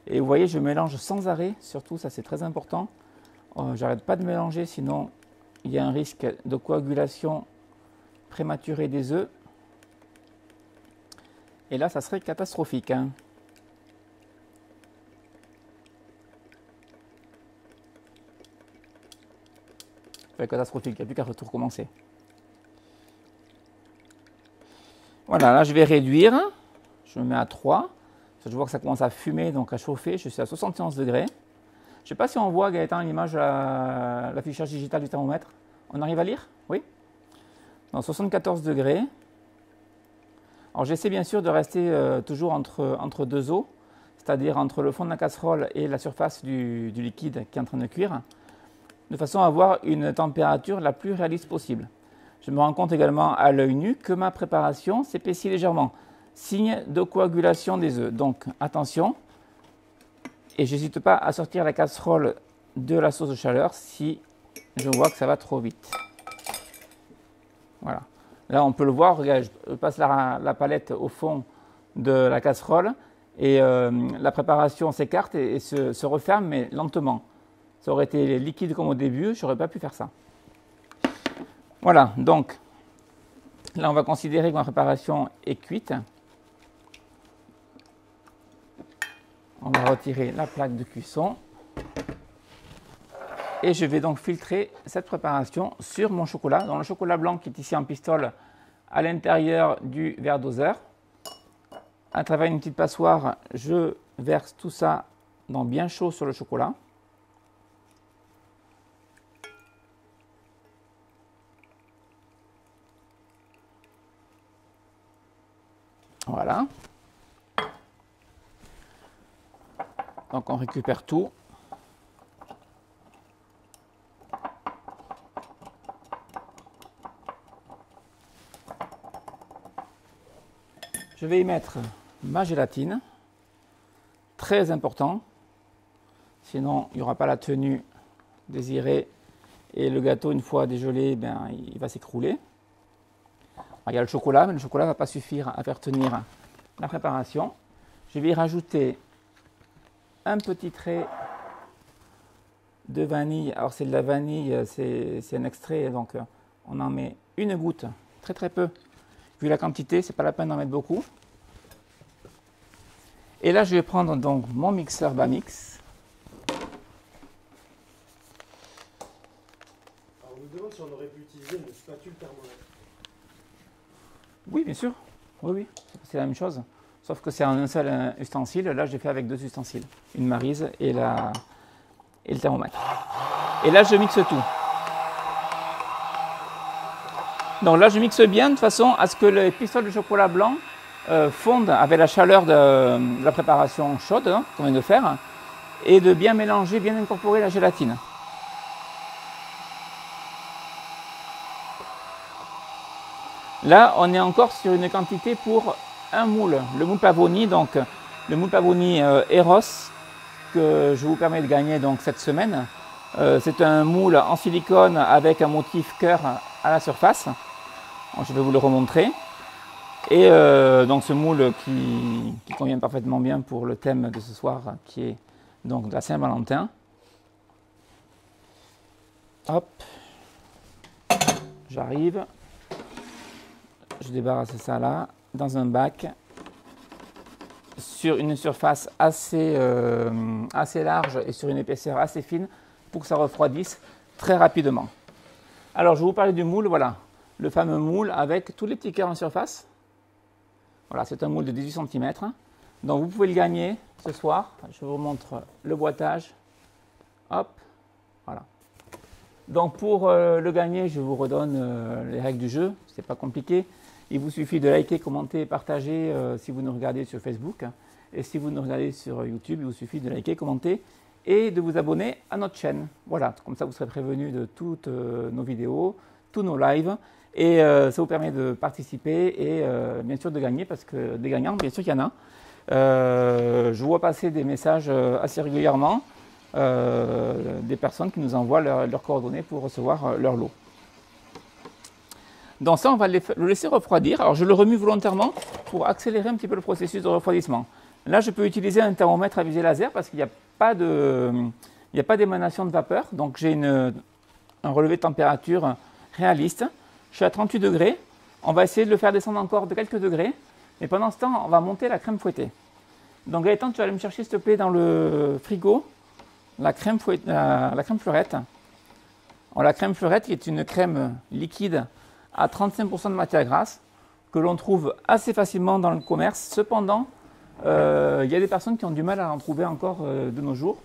Et vous voyez, je mélange sans arrêt, surtout, ça c'est très important. Euh, j'arrête pas de mélanger, sinon il y a un risque de coagulation prématurée des œufs. Et là, ça serait catastrophique. Hein. catastrophique, il n'y a plus qu'à recommencer. Voilà, là je vais réduire. Je me mets à 3. Je vois que ça commence à fumer, donc à chauffer. Je suis à 71 degrés. Je ne sais pas si on voit, Gaëtan, l'image, l'affichage digital du thermomètre. On arrive à lire? Oui Dans 74 degrés. Alors j'essaie bien sûr de rester euh, toujours entre, entre deux eaux, c'est-à-dire entre le fond de la casserole et la surface du, liquide qui est en train de cuire, de façon à avoir une température la plus réaliste possible. Je me rends compte également à l'œil nu que ma préparation s'épaissit légèrement, signe de coagulation des œufs. Donc attention, et j'hésite pas à sortir la casserole de la sauce de chaleur si je vois que ça va trop vite. Voilà. Là, on peut le voir, regarde, je passe la, palette au fond de la casserole et euh, la préparation s'écarte et, se, referme, mais lentement. Ça aurait été liquide comme au début, je n'aurais pas pu faire ça. Voilà, donc là, on va considérer que ma préparation est cuite. On va retirer la plaque de cuisson. Et je vais donc filtrer cette préparation sur mon chocolat. Donc le chocolat blanc qui est ici en pistole à l'intérieur du verre doseur. À travers une petite passoire, je verse tout ça dans bien chaud sur le chocolat. Voilà. Donc on récupère tout. Je vais y mettre ma gélatine, très important, sinon il n'y aura pas la tenue désirée et le gâteau, une fois dégelé, ben, il va s'écrouler. Il y a le chocolat, mais le chocolat ne va pas suffire à faire tenir la préparation. Je vais y rajouter un petit trait de vanille. Alors c'est de la vanille, c'est un extrait, donc on en met une goutte, très très peu, Vu la quantité, c'est pas la peine d'en mettre beaucoup. Et là, je vais prendre donc mon mixeur Bamix. Alors, on nous demande si on aurait pu utiliser une spatule. Oui, bien sûr. Oui, oui, c'est la même chose. Sauf que c'est un seul ustensile. Là, j'ai fait avec deux ustensiles. Une marise et, la... et le thermomètre. Et là, je mixe tout. Donc là, je mixe bien de façon à ce que les pistoles de chocolat blanc euh, fondent avec la chaleur de, la préparation chaude hein, qu'on vient de faire et de bien mélanger, bien incorporer la gélatine. Là, on est encore sur une quantité pour un moule, le moule Pavoni, donc le moule Pavoni euh, Eros que je vous permets de gagner donc cette semaine. Euh, c'est un moule en silicone avec un motif cœur à la surface. Je vais vous le remontrer. Et euh, donc ce moule qui, convient parfaitement bien pour le thème de ce soir, qui est donc la Saint-Valentin. Hop. j'arrive, je débarrasse ça là, dans un bac, sur une surface assez, euh, assez large et sur une épaisseur assez fine pour que ça refroidisse très rapidement. Alors, je vous parler du moule, voilà, le fameux moule avec tous les petits cœurs en surface. Voilà, c'est un moule de 18 cm. Donc, vous pouvez le gagner ce soir. Je vous montre le boitage. Hop, voilà. Donc, pour euh, le gagner, je vous redonne euh, les règles du jeu. Ce n'est pas compliqué. Il vous suffit de liker, commenter partager euh, si vous nous regardez sur Facebook. Et si vous nous regardez sur YouTube, il vous suffit de liker, commenter et de vous abonner à notre chaîne. Voilà, comme ça vous serez prévenu de toutes euh, nos vidéos, tous nos lives. Et euh, ça vous permet de participer et bien sûr de gagner, parce que des gagnants, bien sûr qu'il y en a. je vois passer des messages assez régulièrement, des personnes qui nous envoient leurs coordonnées pour recevoir leur lot. Donc ça, on va le laisser refroidir. Alors je le remue volontairement pour accélérer un petit peu le processus de refroidissement. Là, je peux utiliser un thermomètre à visée laser parce qu'il n'y a pas d'émanation de, vapeur. Donc j'ai un relevé de température réaliste. Je suis à 38 degrés. On va essayer de le faire descendre encore de quelques degrés. Mais pendant ce temps, on va monter la crème fouettée. Donc Gaëtan, tu vas aller me chercher, s'il te plaît, dans le frigo, la crème, la, la crème fleurette. la crème fleurette, qui est une crème liquide à 35% de matière grasse que l'on trouve assez facilement dans le commerce. Cependant, euh, il y a des personnes qui ont du mal à en trouver encore euh, de nos jours.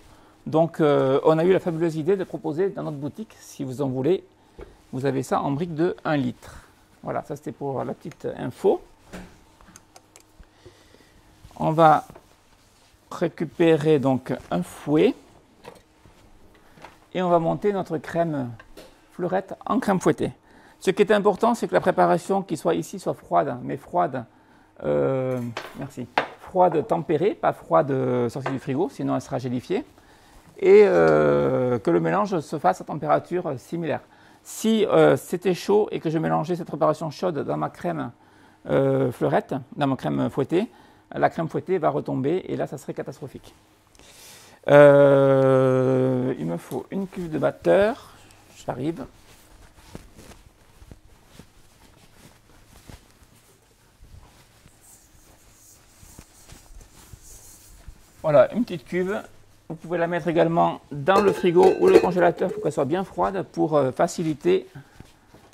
Donc, euh, on a eu la fabuleuse idée de proposer dans notre boutique, si vous en voulez, vous avez ça en brique de 1 litre. Voilà, ça c'était pour la petite info. On va récupérer donc un fouet et on va monter notre crème fleurette en crème fouettée. Ce qui est important, c'est que la préparation qui soit ici soit froide, mais froide, euh, merci, froide tempérée, pas froide sortie du frigo, sinon elle sera gélifiée, et euh, que le mélange se fasse à température similaire. Si euh, c'était chaud et que je mélangeais cette préparation chaude dans ma crème fleurette, dans ma crème fouettée, la crème fouettée va retomber et là, ça serait catastrophique. il me faut une cuve de batteur, j'arrive. Voilà, une petite cuve. Vous pouvez la mettre également dans le frigo ou le congélateur pour qu'elle soit bien froide pour euh, faciliter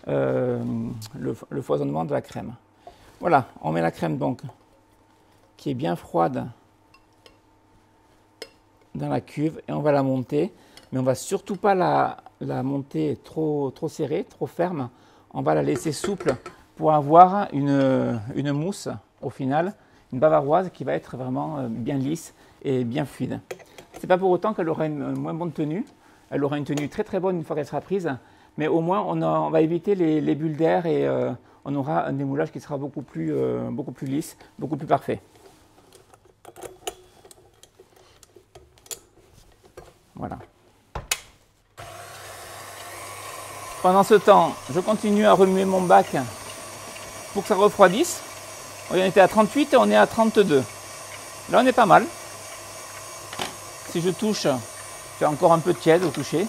euh, le, foisonnement de la crème. Voilà, on met la crème donc qui est bien froide dans la cuve et on va la monter. Mais on ne va surtout pas la, monter trop, serrée, trop ferme. On va la laisser souple pour avoir une, une mousse au final, une bavaroise qui va être vraiment euh, bien lisse et bien fluide. Ce n'est pas pour autant qu'elle aura une moins bonne tenue. Elle aura une tenue très très bonne une fois qu'elle sera prise, mais au moins on, va éviter les, bulles d'air et euh, on aura un démoulage qui sera beaucoup plus, euh, beaucoup plus lisse, beaucoup plus parfait. Voilà. Pendant ce temps, je continue à remuer mon bac pour que ça refroidisse. On était à 38 et on est à 32. Là, on est pas mal si je touche, j'ai encore un peu tiède au toucher.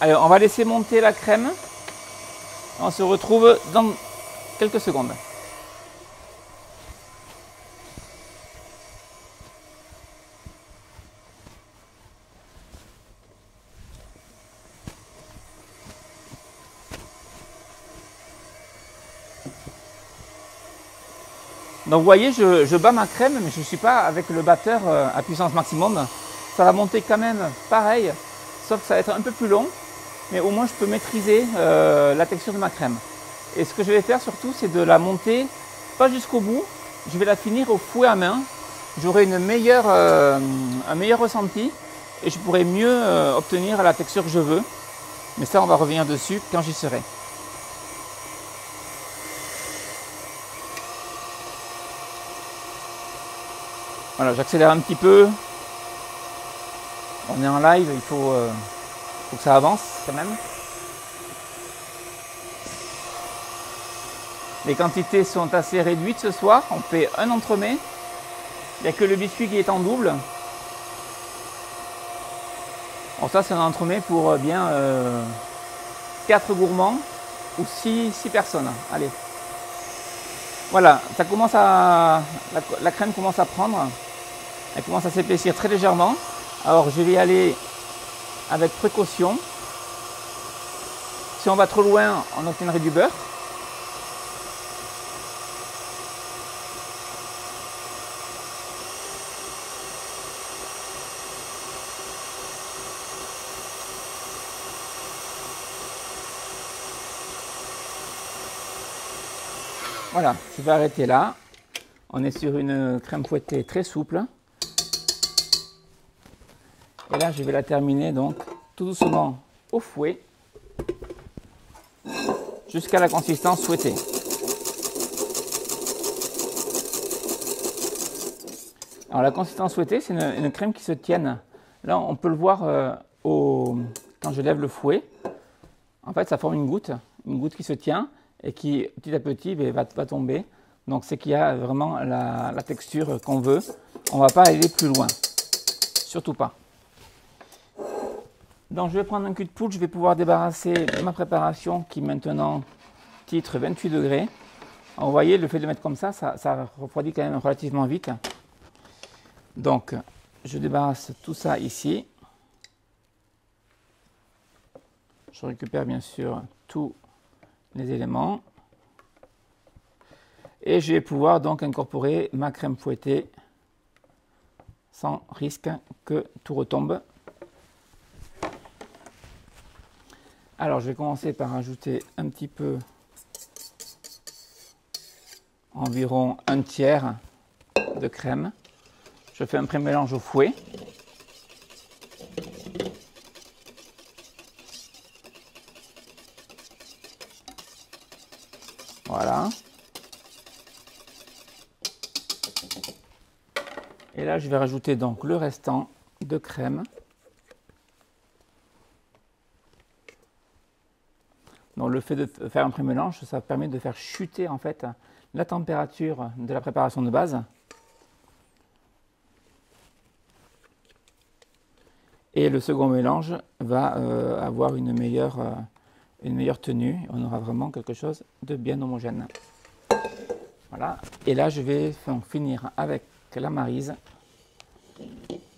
Allez, on va laisser monter la crème. On se retrouve dans quelques secondes. Donc vous voyez, je, bats ma crème, mais je ne suis pas avec le batteur euh, à puissance maximum. Ça va monter quand même pareil, sauf que ça va être un peu plus long, mais au moins je peux maîtriser euh, la texture de ma crème. Et ce que je vais faire surtout, c'est de la monter pas jusqu'au bout, je vais la finir au fouet à main. J'aurai euh, un meilleur ressenti et je pourrai mieux obtenir la texture que je veux. Mais ça, on va revenir dessus quand j'y serai. Voilà, j'accélère un petit peu. On est en live, il faut, euh, faut que ça avance quand même. Les quantités sont assez réduites ce soir. On fait un entremets. Il n'y a que le biscuit qui est en double. Alors ça c'est un entremet pour euh, bien 4 euh, gourmands ou 6, personnes. Allez. Voilà, ça commence à. La, crème commence à prendre. Elle commence à s'épaissir très légèrement. Alors je vais aller avec précaution. Si on va trop loin, on obtiendrait du beurre. Voilà, je vais arrêter là. On est sur une crème fouettée très souple. Et là, je vais la terminer donc tout doucement au fouet jusqu'à la consistance souhaitée. Alors la consistance souhaitée, c'est une, crème qui se tienne. Là, on peut le voir euh, quand je lève le fouet. En fait, ça forme une goutte, une goutte qui se tient et qui petit à petit ben, va, tomber. Donc c'est qu'il y a vraiment la, texture qu'on veut. On ne va pas aller plus loin. Surtout pas. Donc je vais prendre un cul de poule, je vais pouvoir débarrasser ma préparation qui maintenant titre 28 degrés. vous voyez, le fait de le mettre comme ça, ça, ça refroidit quand même relativement vite. Donc je débarrasse tout ça ici. Je récupère bien sûr tout les éléments. Et je vais pouvoir donc incorporer ma crème fouettée sans risque que tout retombe. Alors je vais commencer par ajouter un petit peu, environ un tiers de crème. Je fais un pré-mélange au fouet. Voilà. Et là, je vais rajouter donc le restant de crème. Donc le fait de faire un pré-mélange, ça permet de faire chuter en fait la température de la préparation de base. Et le second mélange va euh, avoir une meilleure euh, une meilleure tenue. On aura vraiment quelque chose de bien homogène. Voilà. Et là, je vais finir avec la marise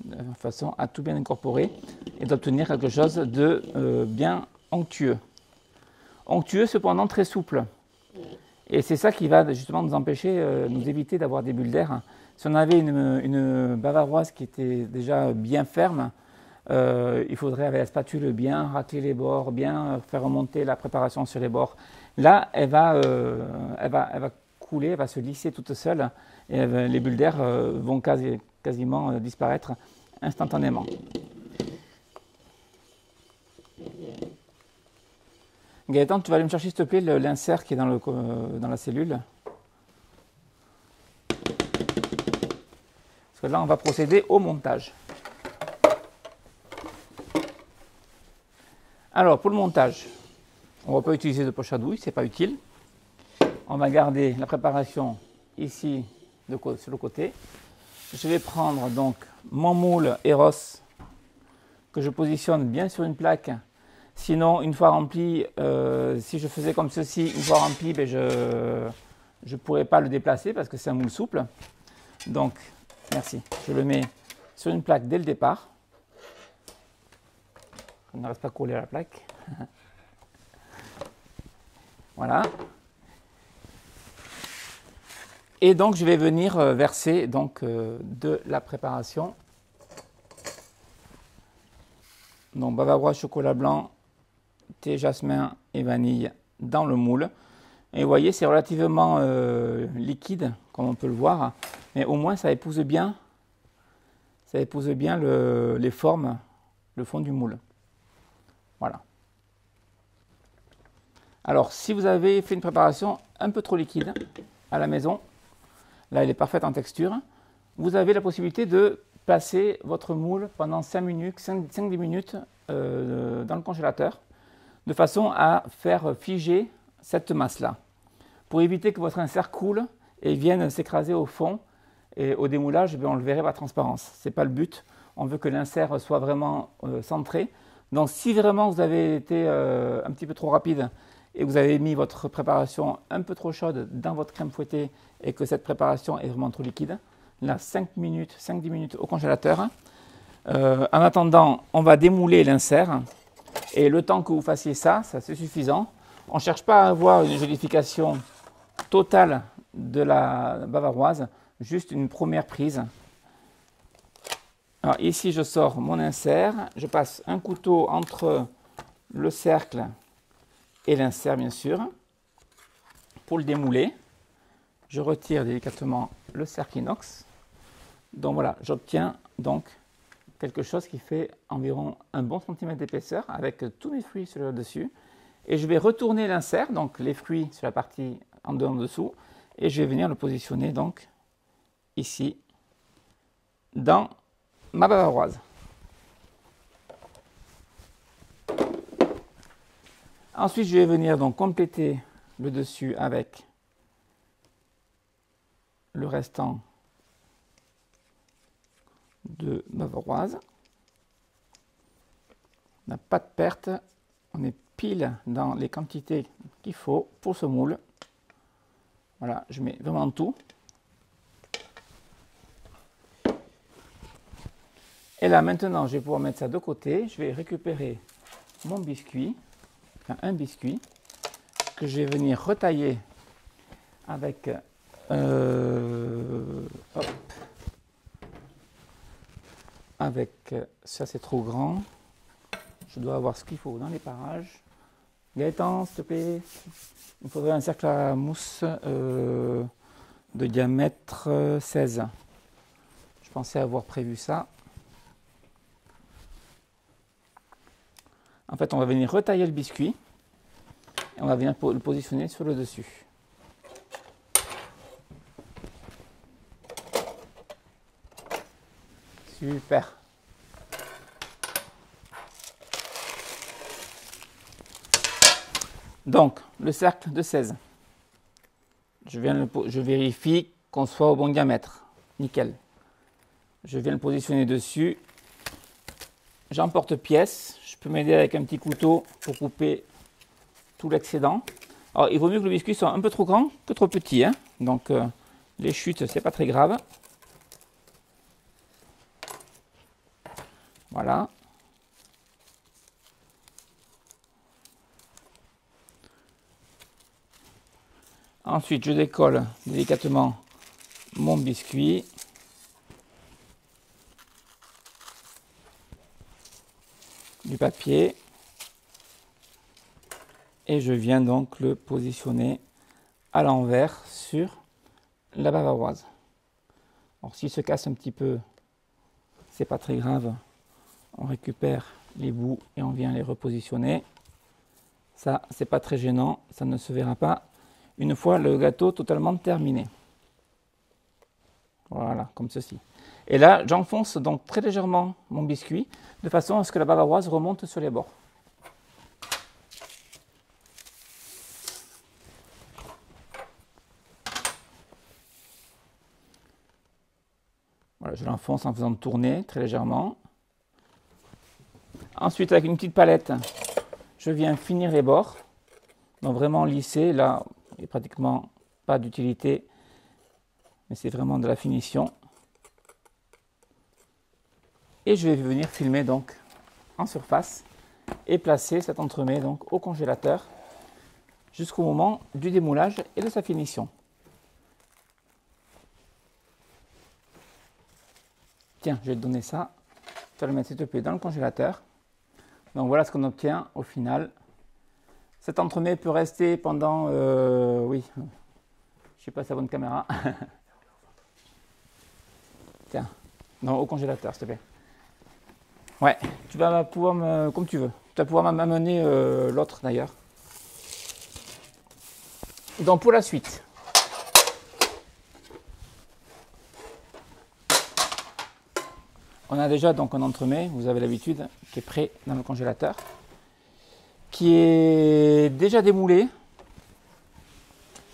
de façon à tout bien incorporer et d'obtenir quelque chose de euh, bien onctueux. Onctueux, cependant très souple. Et c'est ça qui va justement nous empêcher, euh, nous éviter d'avoir des bulles d'air. Si on avait une, bavaroise qui était déjà bien ferme, euh, il faudrait avec la spatule bien racler les bords, bien faire remonter la préparation sur les bords. Là, elle va, euh, elle va, couler, elle va se lisser toute seule et les bulles d'air vont quasi, quasiment disparaître instantanément. Gaëtan, tu vas aller me chercher s'il te plaît l'insert qui est dans, le, dans la cellule. Parce que là, on va procéder au montage. Alors, pour le montage, on ne va pas utiliser de poche à douille, ce n'est pas utile. On va garder la préparation ici sur le côté. Je vais prendre donc mon moule Eros que je positionne bien sur une plaque. Sinon, une fois rempli, euh, si je faisais comme ceci, une fois rempli, ben je ne pourrais pas le déplacer parce que c'est un moule souple. Donc, merci. Je le mets sur une plaque dès le départ ne reste pas collé à la plaque. <laughs> voilà. Et donc je vais venir euh, verser donc euh, de la préparation. Donc bavarois, chocolat blanc, thé jasmin et vanille dans le moule. Et vous voyez, c'est relativement euh, liquide, comme on peut le voir, mais au moins ça épouse bien, ça épouse bien les formes, le fond du moule. Voilà. Alors, si vous avez fait une préparation un peu trop liquide à la maison, là elle est parfaite en texture, vous avez la possibilité de placer votre moule pendant 5 minutes, 5-10 minutes euh, dans le congélateur, de façon à faire figer cette masse-là, pour éviter que votre insert coule et vienne s'écraser au fond. Et au démoulage, eh on le verrait par transparence. Ce n'est pas le but. On veut que l'insert soit vraiment euh, centré. Donc si vraiment vous avez été euh, un petit peu trop rapide et vous avez mis votre préparation un peu trop chaude dans votre crème fouettée et que cette préparation est vraiment trop liquide, là 5 minutes, 5-10 minutes au congélateur. Euh, en attendant, on va démouler l'insert et le temps que vous fassiez ça, ça c'est suffisant. On ne cherche pas à avoir une gélification totale de la bavaroise, juste une première prise. Alors ici, je sors mon insert, je passe un couteau entre le cercle et l'insert, bien sûr, pour le démouler. Je retire délicatement le cercle inox. Donc voilà, j'obtiens donc quelque chose qui fait environ un bon centimètre d'épaisseur avec tous mes fruits sur le dessus. Et je vais retourner l'insert, donc les fruits sur la partie en dessous, et je vais venir le positionner donc ici dans ma bavaroise. Ensuite, je vais venir donc compléter le dessus avec le restant de bavaroise. On n'a pas de perte, on est pile dans les quantités qu'il faut pour ce moule. Voilà, je mets vraiment tout. Et là, maintenant, je vais pouvoir mettre ça de côté. Je vais récupérer mon biscuit, un biscuit, que je vais venir retailler avec euh, avec ça c'est trop grand. Je dois avoir ce qu'il faut dans les parages. Gaëtan, s'il te plaît. Il faudrait un cercle à mousse euh, de diamètre 16. Je pensais avoir prévu ça. En fait, on va venir retailler le biscuit et on va venir le positionner sur le dessus. Super. Donc, le cercle de 16. Je, vérifie qu'on soit au bon diamètre. Nickel. Je viens le positionner dessus. J'emporte pièce. Je peux m'aider avec un petit couteau pour couper tout l'excédent. Alors, il vaut mieux que le biscuit soit un peu trop grand que trop petit. Hein. Donc, euh, les chutes, c'est pas très grave. Voilà. Ensuite, je décolle délicatement mon biscuit. du papier et je viens donc le positionner à l'envers sur la bavaroise. Alors s'il se casse un petit peu, c'est pas très grave. On récupère les bouts et on vient les repositionner. Ça, c'est pas très gênant, ça ne se verra pas une fois le gâteau totalement terminé. Voilà, comme ceci. Et là, j'enfonce donc très légèrement mon biscuit de façon à ce que la bavaroise remonte sur les bords. Voilà, je l'enfonce en faisant tourner très légèrement. Ensuite, avec une petite palette, je viens finir les bords. Donc vraiment lisser, là, il pratiquement pas d'utilité, mais c'est vraiment de la finition. Et je vais venir filmer donc en surface et placer cet entremets donc au congélateur jusqu'au moment du démoulage et de sa finition. Tiens, je vais te donner ça. Tu vas le mettre s'il te plaît dans le congélateur. Donc voilà ce qu'on obtient au final. Cet entremets peut rester pendant, euh, oui, je sais pas sa bonne caméra. <laughs> Tiens, non, au congélateur, s'il te plaît. Ouais, tu vas pouvoir me, comme tu veux. Tu vas pouvoir m'amener euh, l'autre d'ailleurs. Donc pour la suite. On a déjà donc un entremets, vous avez l'habitude, qui est prêt dans le congélateur qui est déjà démoulé,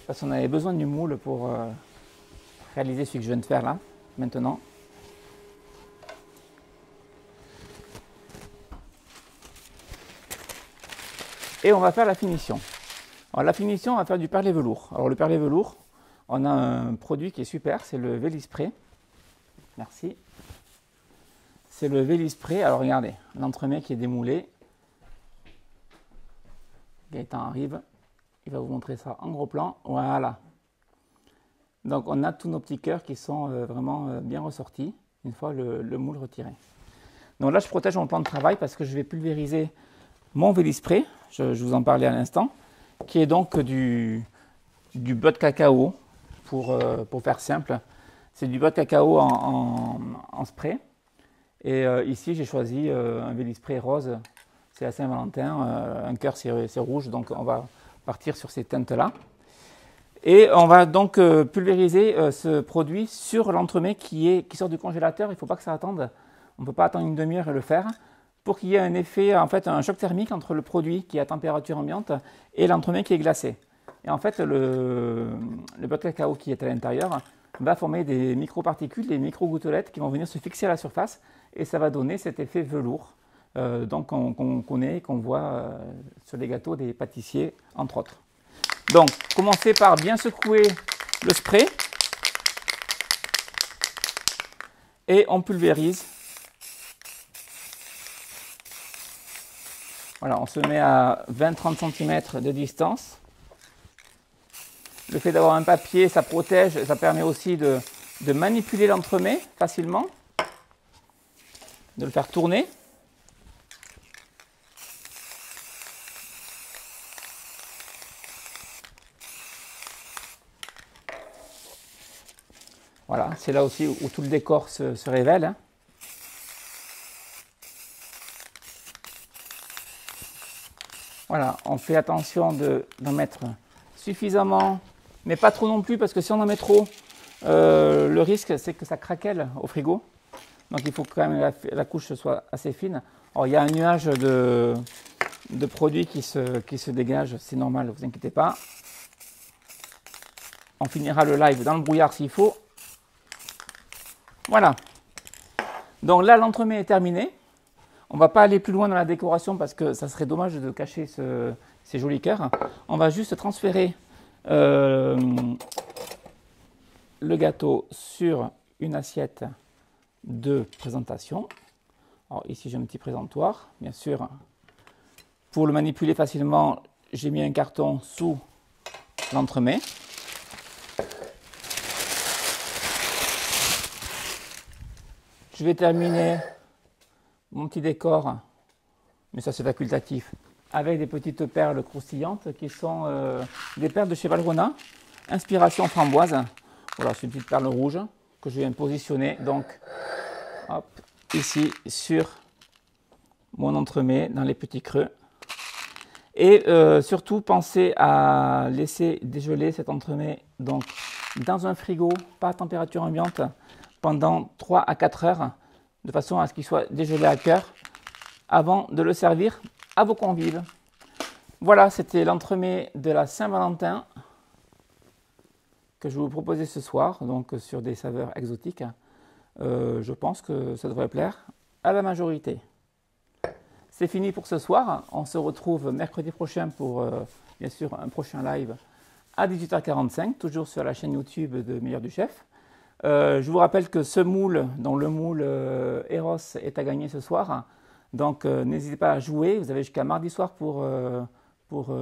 parce qu'on avait besoin du moule pour euh, réaliser ce que je viens de faire là, maintenant. Et on va faire la finition. Alors la finition, on va faire du perlé velours. Alors le perlé velours, on a un produit qui est super, c'est le Vélispray. Merci. C'est le Vélispray. Alors regardez, l'entremet qui est démoulé, Gaëtan arrive. Il va vous montrer ça en gros plan. Voilà. Donc on a tous nos petits cœurs qui sont euh, vraiment euh, bien ressortis une fois le, moule retiré. Donc là je protège mon plan de travail parce que je vais pulvériser mon Vélispray. Je, vous en parlais à l'instant qui est donc du, du de cacao, pour, euh, pour faire simple. C'est du de cacao en, spray. Et ici, j'ai choisi un Vélispray rose, c'est la Saint-Valentin. un cœur, c'est rouge, donc on va partir sur ces teintes-là. Et on va donc pulvériser ce produit sur l'entremet qui, sort du congélateur. Il ne faut pas que ça attende. On ne peut pas attendre une demi-heure et le faire pour qu'il y ait un effet, en fait, un choc thermique entre le produit qui est à température ambiante et l'entremet qui est glacé. Et en fait, le, le beurre de cacao qui est à l'intérieur va former des microparticules, des micro-gouttelettes qui vont venir se fixer à la surface et ça va donner cet effet velours euh, qu'on connaît, qu'on voit euh, sur les gâteaux des pâtissiers, entre autres. Donc, commencez par bien secouer le spray et on pulvérise Voilà, on se met à 20-30 cm de distance. Le fait d'avoir un papier, ça protège, ça permet aussi de, manipuler l'entremet facilement, de le faire tourner. Voilà, c'est là aussi où, tout le décor se, révèle. Hein. Voilà, on fait attention d'en mettre suffisamment, mais pas trop non plus, parce que si on en met trop, euh, le risque c'est que ça craquelle au frigo. Donc il faut quand même que la, couche soit assez fine. Alors il y a un nuage de, produits qui se, qui se dégage, c'est normal, ne vous inquiétez pas. On finira le live dans le brouillard s'il faut. Voilà. Donc là, l'entremet est terminé. On ne va pas aller plus loin dans la décoration parce que ça serait dommage de cacher ces jolis cœurs. On va juste transférer euh, le gâteau sur une assiette de présentation. Ici j'ai un petit présentoir, bien sûr. Pour le manipuler facilement, j'ai mis un carton sous l'entremet. Je vais terminer mon petit décor, mais ça c'est facultatif, avec des petites perles croustillantes qui sont euh, des perles de chez Valrhona, inspiration framboise. Voilà, c'est une petite perle rouge que je viens positionner donc hop, ici sur mon entremet dans les petits creux. Et euh, surtout, pensez à laisser dégeler cet entremet donc, dans un frigo, pas à température ambiante, pendant 3 à 4 heures de façon à ce qu'il soit dégelé à cœur avant de le servir à vos convives. Voilà, c'était l'entremet de la Saint-Valentin que je vous proposer ce soir, donc sur des saveurs exotiques. Euh, je pense que ça devrait plaire à la majorité. C'est fini pour ce soir. On se retrouve mercredi prochain pour, euh, bien sûr, un prochain live à 18h45, toujours sur la chaîne YouTube de Meilleur du Chef. Euh, je vous rappelle que ce moule, dont le moule euh, Eros, est à gagner ce soir. Donc euh, n'hésitez pas à jouer. Vous avez jusqu'à mardi soir pour, pour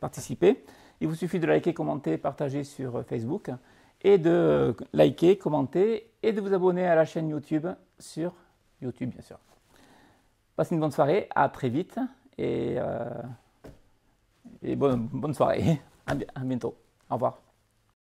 participer. Il vous suffit de liker, commenter, partager sur Facebook et de liker, commenter et de vous abonner à la chaîne YouTube sur YouTube, bien sûr. Passez une bonne soirée, à très vite et, et bonne, bonne soirée. À bientôt. Au revoir.